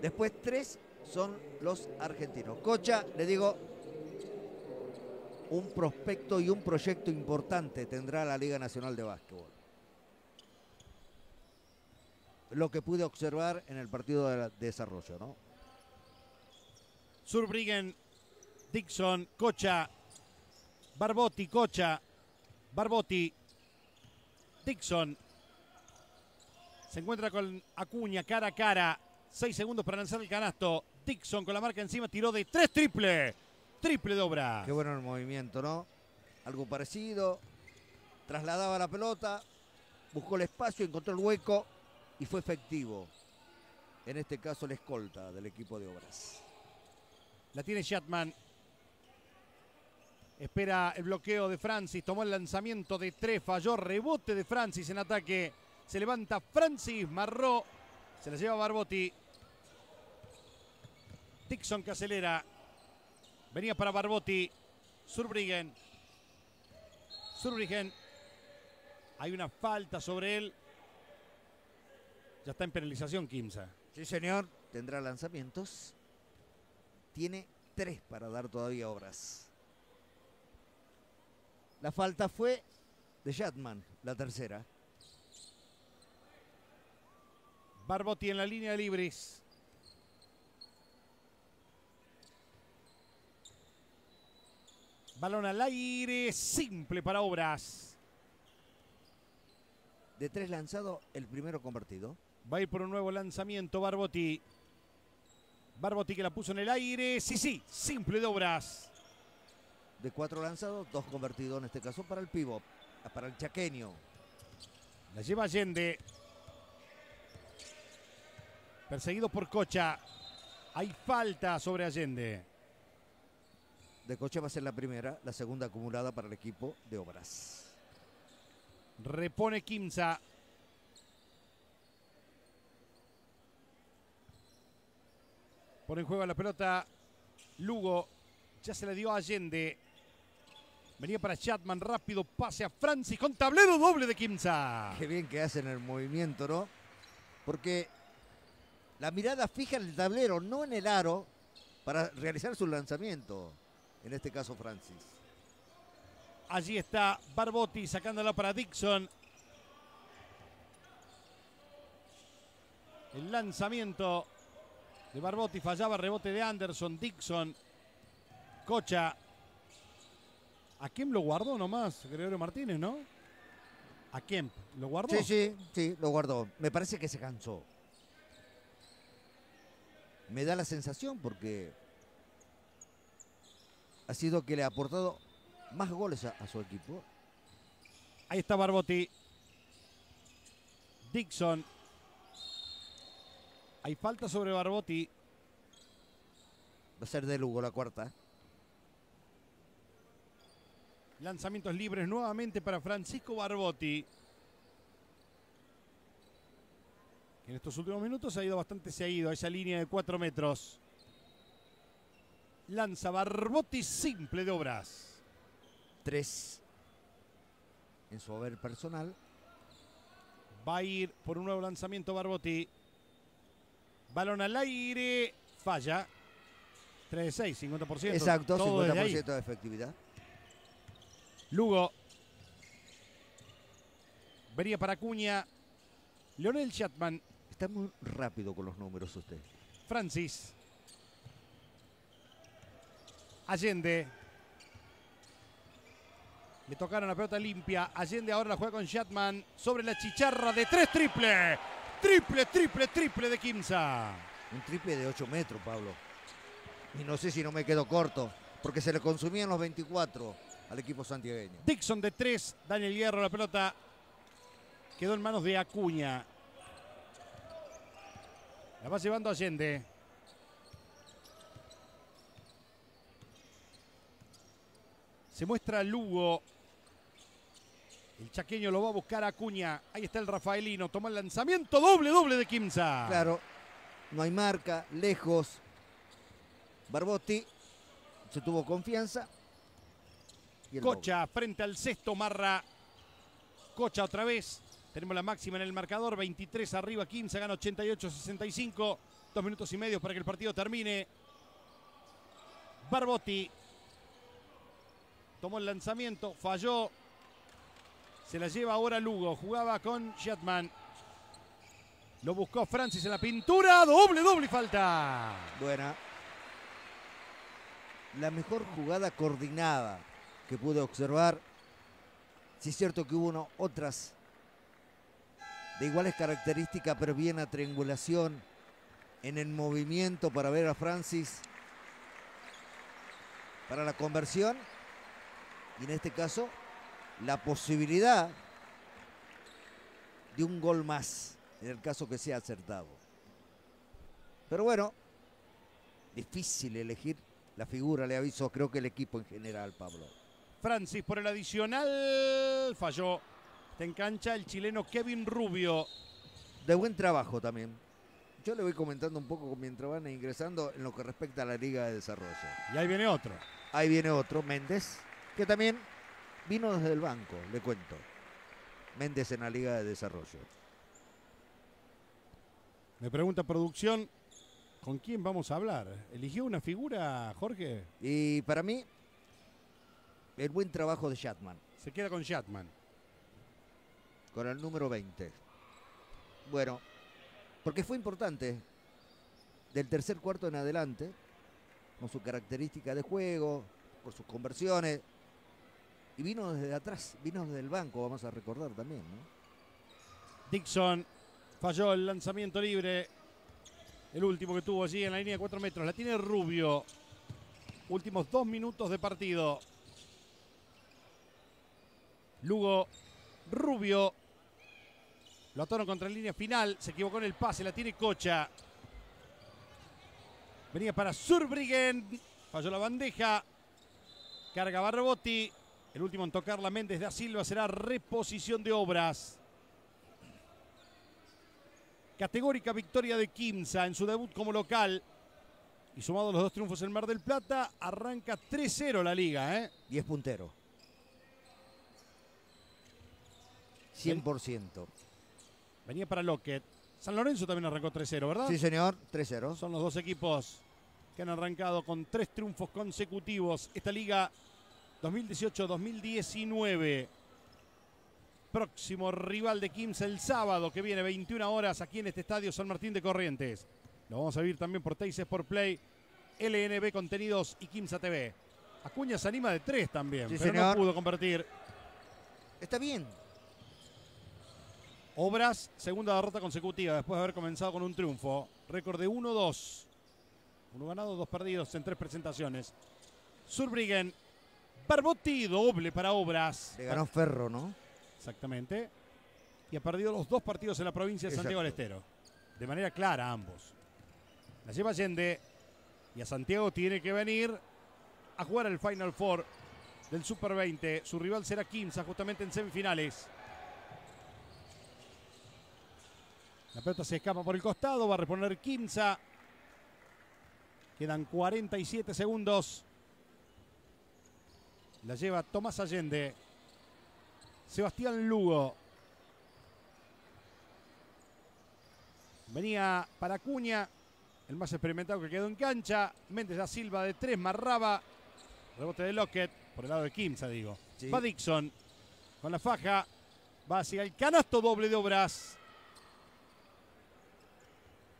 Después tres son los argentinos. Cocha, le digo, un prospecto y un proyecto importante tendrá la Liga Nacional de Básquetbol. Lo que pude observar en el partido de desarrollo, ¿no? Surbriggen, Dixon, Cocha, Barbotti, Cocha, Barbotti, Dixon. Se encuentra con Acuña cara a cara. Seis segundos para lanzar el canasto. Dixon con la marca encima tiró de tres triple. Triple de obra. Qué bueno el movimiento, ¿no? Algo parecido. Trasladaba la pelota, buscó el espacio, encontró el hueco y fue efectivo. En este caso, la escolta del equipo de obras. La tiene Shatman. Espera el bloqueo de Francis. Tomó el lanzamiento de tres. Falló. Rebote de Francis en ataque. Se levanta Francis. Marró. Se la lleva Barbotti. Dixon que acelera. Venía para Barbotti. Surbriggen. Surbriggen. Hay una falta sobre él. Ya está en penalización Kimsa. Sí, señor. Tendrá lanzamientos. Tiene tres para dar todavía obras. La falta fue de Shatman, la tercera. Barbotti en la línea de libres. Balón al aire, simple para Obras. De tres lanzados, el primero convertido. Va a ir por un nuevo lanzamiento Barbotti. Barbotti que la puso en el aire. Sí, sí, simple de Obras. De cuatro lanzados, dos convertidos en este caso para el pivot, para el chaqueño. La lleva Allende. Perseguido por Cocha. Hay falta sobre Allende. De coche va a ser la primera, la segunda acumulada para el equipo de obras. Repone Kimsa. Pone en juego la pelota. Lugo. Ya se le dio a Allende. Venía para Chatman. Rápido pase a Francis con tablero doble de Kimsa. Qué bien que hacen el movimiento, ¿no? Porque la mirada fija en el tablero, no en el aro, para realizar su lanzamiento. En este caso, Francis. Allí está Barbotti sacándola para Dixon. El lanzamiento de Barbotti fallaba, rebote de Anderson, Dixon, Cocha. A Kemp lo guardó nomás, Gregorio Martínez, ¿no? A Kemp, ¿lo guardó? Sí, sí, sí, lo guardó. Me parece que se cansó. Me da la sensación porque ha sido que le ha aportado más goles a, a su equipo. Ahí está Barbotti. Dixon. Hay falta sobre Barbotti. Va a ser de Lugo la cuarta. Lanzamientos libres nuevamente para Francisco Barbotti. En estos últimos minutos ha ido bastante seguido a esa línea de 4 metros. Lanza Barbotti simple de obras. Tres en su haber personal. Va a ir por un nuevo lanzamiento Barbotti. Balón al aire. Falla. 3 de 6, 50%. Exacto, todo desde ahí. 50% de efectividad. Lugo. Venía para Cuña. Leonel Chatman. Está muy rápido con los números usted. Francis. Allende. Le tocaron la pelota limpia. Allende ahora la juega con Chatman. Sobre la chicharra de tres triple. Triple, triple, triple de Kimsa. Un triple de 8 metros, Pablo. Y no sé si no me quedo corto, porque se le consumían los 24 al equipo santiagueño. Dixon de tres. Daniel Hierro la pelota. Quedó en manos de Acuña. La va llevando Allende. Se muestra Lugo. El chaqueño lo va a buscar a Acuña. Ahí está el Rafaelino. Toma el lanzamiento. Doble, doble de Kimsa. Claro, no hay marca, lejos. Barbotti se tuvo confianza. Cocha frente al sexto. Marra. Cocha otra vez. Tenemos la máxima en el marcador. 23 arriba. Kimsa gana 88-65. Dos minutos y medio para que el partido termine. Barbotti. Tomó el lanzamiento. Falló. Se la lleva ahora Lugo. Jugaba con Shatman. Lo buscó Francis en la pintura. Doble, doble falta. Buena. La mejor jugada coordinada que pude observar. Sí es cierto que hubo otras de iguales características, pero bien a triangulación en el movimiento para ver a Francis para la conversión. Y en este caso, la posibilidad de un gol más, en el caso que sea acertado. Pero bueno, difícil elegir la figura, le aviso, creo que el equipo en general, Pablo. Francis por el adicional. Falló. Está en cancha el chileno Kevin Rubio. De buen trabajo también. Yo le voy comentando un poco mientras van ingresando en lo que respecta a la Liga de Desarrollo. Y ahí viene otro. Ahí viene otro, Méndez, que también vino desde el banco, le cuento. Méndez en la Liga de Desarrollo. Me pregunta producción, ¿con quién vamos a hablar? ¿Eligió una figura, Jorge? Y para mí, el buen trabajo de Shatman, Se queda con Shatman. con el número 20. Bueno, porque fue importante del tercer cuarto en adelante, con su característica de juego, por sus conversiones, y vino desde atrás, vino desde el banco, vamos a recordar también, ¿no? Dixon falló el lanzamiento libre. El último que tuvo allí en la línea de 4 metros. La tiene Rubio. Últimos dos minutos de partido. Lugo, Rubio. Lo ataron contra la línea final. Se equivocó en el pase. La tiene Cocha. Venía para Surbriggen. Falló la bandeja. Carga Barbotti. El último en tocar la Méndez da Silva será reposición de obras. Categórica victoria de Kimsa en su debut como local. Y sumado los dos triunfos en Mar del Plata, arranca 3-0 la liga. ¿eh? Y es puntero. 100%. Venía para Lockett. San Lorenzo también arrancó 3-0, ¿verdad? Sí, señor, 3-0. Son los dos equipos que han arrancado con tres triunfos consecutivos. Esta liga 2018-2019. Próximo rival de Kimsa el sábado que viene 21 horas aquí en este estadio San Martín de Corrientes. Lo vamos a vivir también por Teis Sport Play, LNB Contenidos y Kimsa TV. Acuña se anima de tres también, Sí, pero no señor. pudo convertir. Está bien. Obras, segunda derrota consecutiva después de haber comenzado con un triunfo. Récord de 1-2. Uno ganado, dos perdidos en tres presentaciones. Surbriggen, Barbotti, doble para Obras. Le ganó Ferro, ¿no? Exactamente. Y ha perdido los dos partidos en la provincia de Santiago del. Estero. De manera clara ambos. La lleva Allende y a Santiago tiene que venir a jugar el Final Four del Super 20. Su rival será Kimsa justamente en semifinales. La pelota se escapa por el costado, va a reponer Kimsa. Quedan 47 segundos. La lleva Tomás Allende. Sebastián Lugo. Venía para Cuña, el más experimentado que quedó en cancha. Méndez da Silva de tres, Marraba. Rebote de Lockett, por el lado de Kimsa, digo. Sí. Va Dixon con la faja. Va hacia el canasto doble de obras.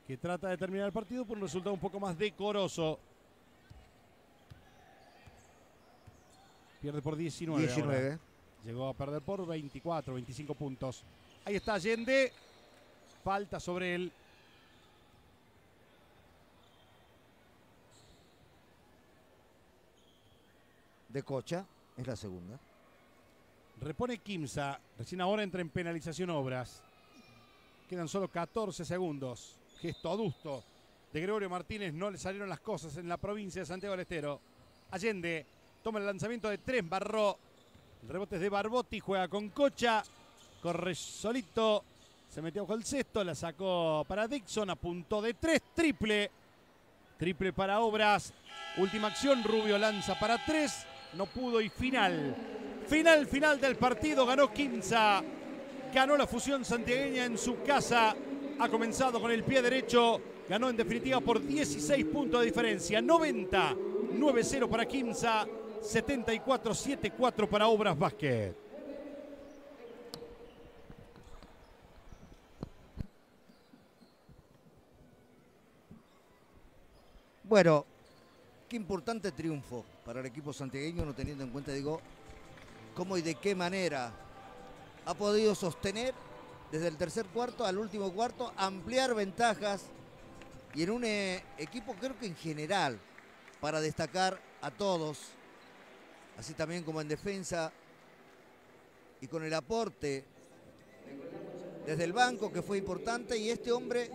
Que trata de terminar el partido por un resultado un poco más decoroso. Pierde por 19. ahora. 19. Llegó a perder por 24, 25 puntos. Ahí está Allende. Falta sobre él. De Cocha, es la segunda. Repone Kimsa. Recién ahora entra en penalización Obras. Quedan solo 14 segundos. Gesto adusto de Gregorio Martínez. No le salieron las cosas en la provincia de Santiago del Estero. Allende toma el lanzamiento de tres. Barró. El rebote es de Barbotti. Juega con Cocha. Corre solito. Se metió bajo el cesto. La sacó para Dixon. A punto de tres. Triple. Triple para Obras. Última acción. Rubio lanza para tres. No pudo y final. Final, final del partido. Ganó Quinza. Ganó la fusión santiagueña en su casa. Ha comenzado con el pie derecho. Ganó en definitiva por 16 puntos de diferencia. 90, 9-0 para Quinza. 74-7-4 para Obras Básquet. Bueno, qué importante triunfo para el equipo santiagueño, no teniendo en cuenta, digo, cómo y de qué manera ha podido sostener desde el tercer cuarto al último cuarto, ampliar ventajas y en un eh, equipo creo que en general, para destacar a todos, así también como en defensa y con el aporte desde el banco que fue importante y este hombre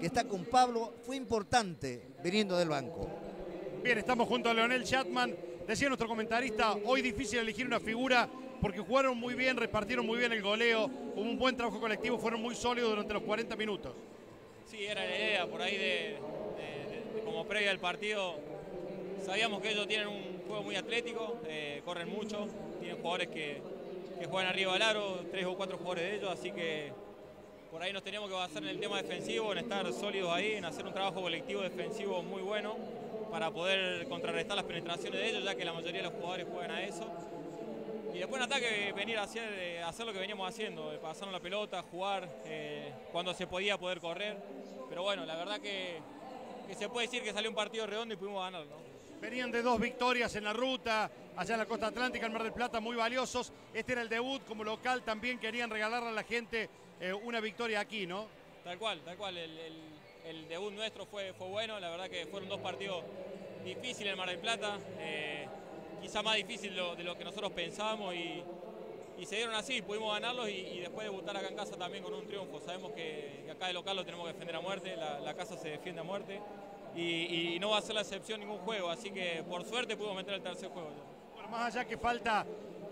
que está con Pablo fue importante viniendo del banco. Bien, estamos junto a Leonel Chatman. Decía nuestro comentarista, hoy difícil elegir una figura porque jugaron muy bien, repartieron muy bien el goleo, hubo un buen trabajo colectivo, fueron muy sólidos durante los 40 minutos. Sí, era la idea, por ahí de, como previa al partido, sabíamos que ellos tienen un juego muy atlético, eh, corren mucho, tienen jugadores que, que juegan arriba del aro, tres o cuatro jugadores de ellos, así que por ahí nos teníamos que basar en el tema defensivo, en estar sólidos ahí, en hacer un trabajo colectivo defensivo muy bueno para poder contrarrestar las penetraciones de ellos, ya que la mayoría de los jugadores juegan a eso. Y después en ataque venir a hacer, eh, hacer lo que veníamos haciendo, eh, pasarnos la pelota, jugar, eh, cuando se podía poder correr. Pero bueno, la verdad que, que se puede decir que salió un partido redondo y pudimos ganar. ¿no? Venían de dos victorias en la ruta, allá en la costa atlántica, en Mar del Plata, muy valiosos. Este era el debut como local, también querían regalarle a la gente eh, una victoria aquí, ¿no? Tal cual, tal cual. El, el- el debut nuestro fue, fue bueno, la verdad que fueron dos partidos difíciles en Mar del Plata, quizá más difícil de lo, que nosotros pensábamos y, y se dieron así, pudimos ganarlos y, y después debutar acá en casa también con un triunfo. Sabemos que, que acá de local lo tenemos que defender a muerte, la, la casa se defiende a muerte y, y no va a ser la excepción ningún juego, así que por suerte pudimos meter el tercer juego. Bueno, más allá que falta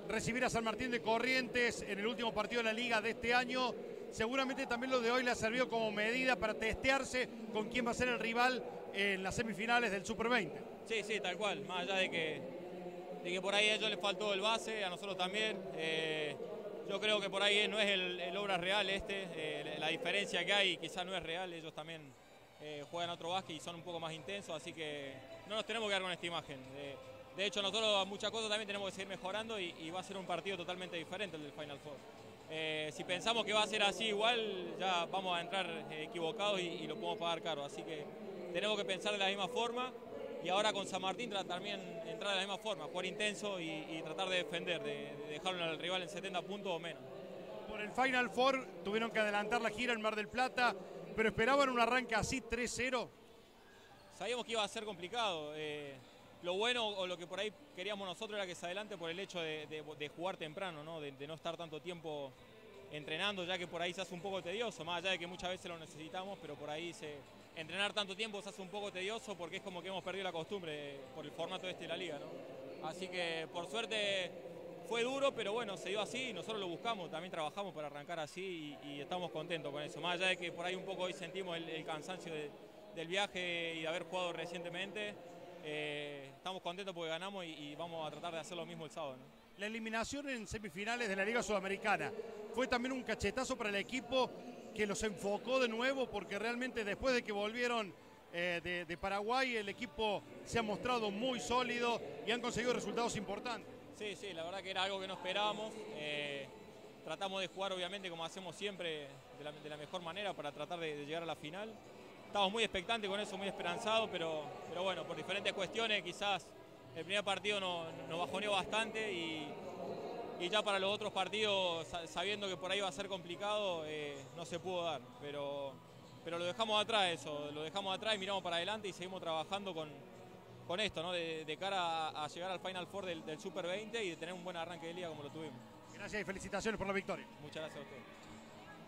recibir a San Martín de Corrientes en el último partido de la liga de este año, seguramente también lo de hoy le ha servido como medida para testearse con quién va a ser el rival en las semifinales del Super 20. Sí, sí, tal cual. Más allá de que, de que por ahí a ellos les faltó el base, a nosotros también. eh, yo creo que por ahí no es el, el obra real este. eh, la diferencia que hay quizás no es real. Ellos también eh, juegan otro básquet y son un poco más intensos, así que no nos tenemos que dar con esta imagen. Eh, de hecho, nosotros muchas cosas también tenemos que seguir mejorando y, va a ser un partido totalmente diferente el del Final Four. Si pensamos que va a ser así igual, ya vamos a entrar equivocados y lo podemos pagar caro. Así que tenemos que pensar de la misma forma y ahora con San Martín también entrar de la misma forma, jugar intenso y, y tratar de defender, de, de dejarlo al rival en 70 puntos o menos. Por el Final Four tuvieron que adelantar la gira en Mar del Plata, pero esperaban un arranque así 3-0. Sabíamos que iba a ser complicado. eh, lo bueno o lo que por ahí queríamos nosotros era que se adelante por el hecho de, de- de jugar temprano, ¿no? De, de no estar tanto tiempo entrenando, ya que por ahí se hace un poco tedioso, más allá de que muchas veces lo necesitamos, pero por ahí se, entrenar tanto tiempo se hace un poco tedioso porque es como que hemos perdido la costumbre por el formato este de la liga. ¿no? Así que por suerte fue duro, pero bueno, se dio así y nosotros lo buscamos, también trabajamos para arrancar así y, y estamos contentos con eso. Más allá de que por ahí un poco hoy sentimos el, el cansancio de- del viaje y de haber jugado recientemente, eh, estamos contentos porque ganamos y, y vamos a tratar de hacer lo mismo el sábado. ¿no? La eliminación en semifinales de la Liga Sudamericana fue también un cachetazo para el equipo que los enfocó de nuevo porque realmente después de que volvieron eh, de, Paraguay el equipo se ha mostrado muy sólido y han conseguido resultados importantes. Sí, sí, la verdad que era algo que no esperábamos. eh, tratamos de jugar obviamente como hacemos siempre de la, mejor manera para tratar de, llegar a la final. Estamos muy expectantes con eso, muy esperanzados, pero, pero bueno, por diferentes cuestiones quizás el primer partido nos, nos bajoneó bastante y, y ya para los otros partidos, sa- sabiendo que por ahí va a ser complicado, eh, no se pudo dar. Pero, pero lo dejamos atrás eso, lo dejamos atrás y miramos para adelante y seguimos trabajando con, con esto, ¿no? de, de cara a, a llegar al Final Four del, del Super 20 y de tener un buen arranque de liga como lo tuvimos. Gracias y felicitaciones por la victoria. Muchas gracias a ustedes.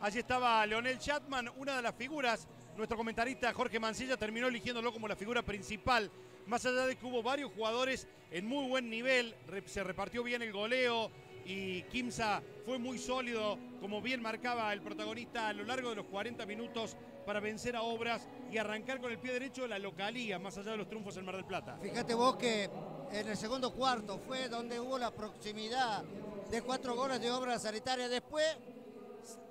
Allí estaba Leonel Chatman, una de las figuras. Nuestro comentarista Jorge Mancilla terminó eligiéndolo como la figura principal. Más allá de que hubo varios jugadores en muy buen nivel, se repartió bien el goleo y Kimsa fue muy sólido, como bien marcaba el protagonista a lo largo de los 40 minutos para vencer a Obras y arrancar con el pie derecho de la localía, más allá de los triunfos en Mar del Plata. Fíjate vos que en el segundo cuarto fue donde hubo la proximidad de cuatro goles de obra sanitaria. Después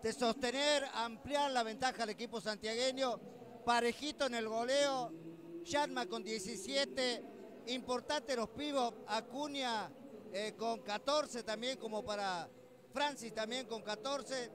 de sostener, ampliar la ventaja del equipo santiagueño, parejito en el goleo, Shatma con 17, importante los pibos, Acuña eh, con 14 también como para Francis también con 14,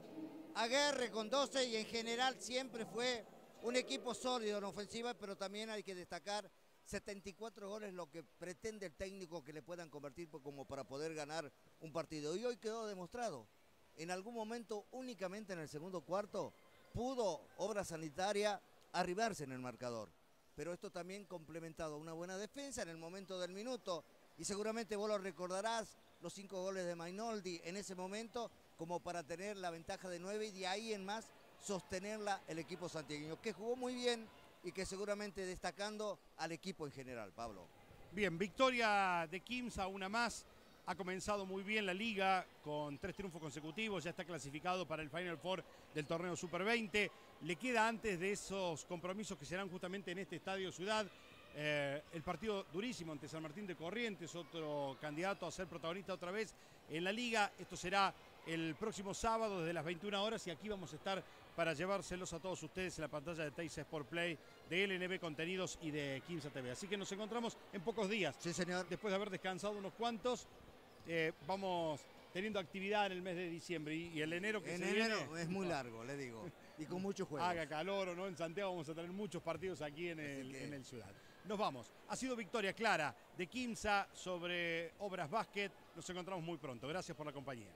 Aguerre con 12 y en general siempre fue un equipo sólido en ofensiva, pero también hay que destacar 74 goles lo que pretende el técnico que le puedan convertir pues, como para poder ganar un partido. Y hoy quedó demostrado. En algún momento, únicamente en el segundo cuarto, pudo Obra Sanitaria arribarse en el marcador. Pero esto también complementado a una buena defensa en el momento del minuto. Y seguramente vos lo recordarás, los cinco goles de Mainoldi en ese momento, como para tener la ventaja de nueve y de ahí en más sostenerla el equipo santiagueño, que jugó muy bien y que seguramente destacando al equipo en general, Pablo. Bien, victoria de Kimsa, una más. Ha comenzado muy bien la liga con tres triunfos consecutivos, ya está clasificado para el Final Four del torneo Super 20. Le queda antes de esos compromisos que serán justamente en este estadio Ciudad. Eh, el partido durísimo ante San Martín de Corrientes, otro candidato a ser protagonista otra vez en la liga. Esto será el próximo sábado desde las 21 horas y aquí vamos a estar para llevárselos a todos ustedes en la pantalla de Teis Sport Play, de LNB Contenidos y de Kimsa TV. Así que nos encontramos en pocos días. Sí, señor. Después de haber descansado unos cuantos, eh, vamos teniendo actividad en el mes de diciembre y, y el enero que En se enero viene, es muy largo, le digo, y con muchos juegos. Haga calor o no, en Santiago vamos a tener muchos partidos aquí en el, en el Ciudad. Nos vamos. Ha sido victoria clara de Kimsa sobre Obras Básquet. Nos encontramos muy pronto. Gracias por la compañía.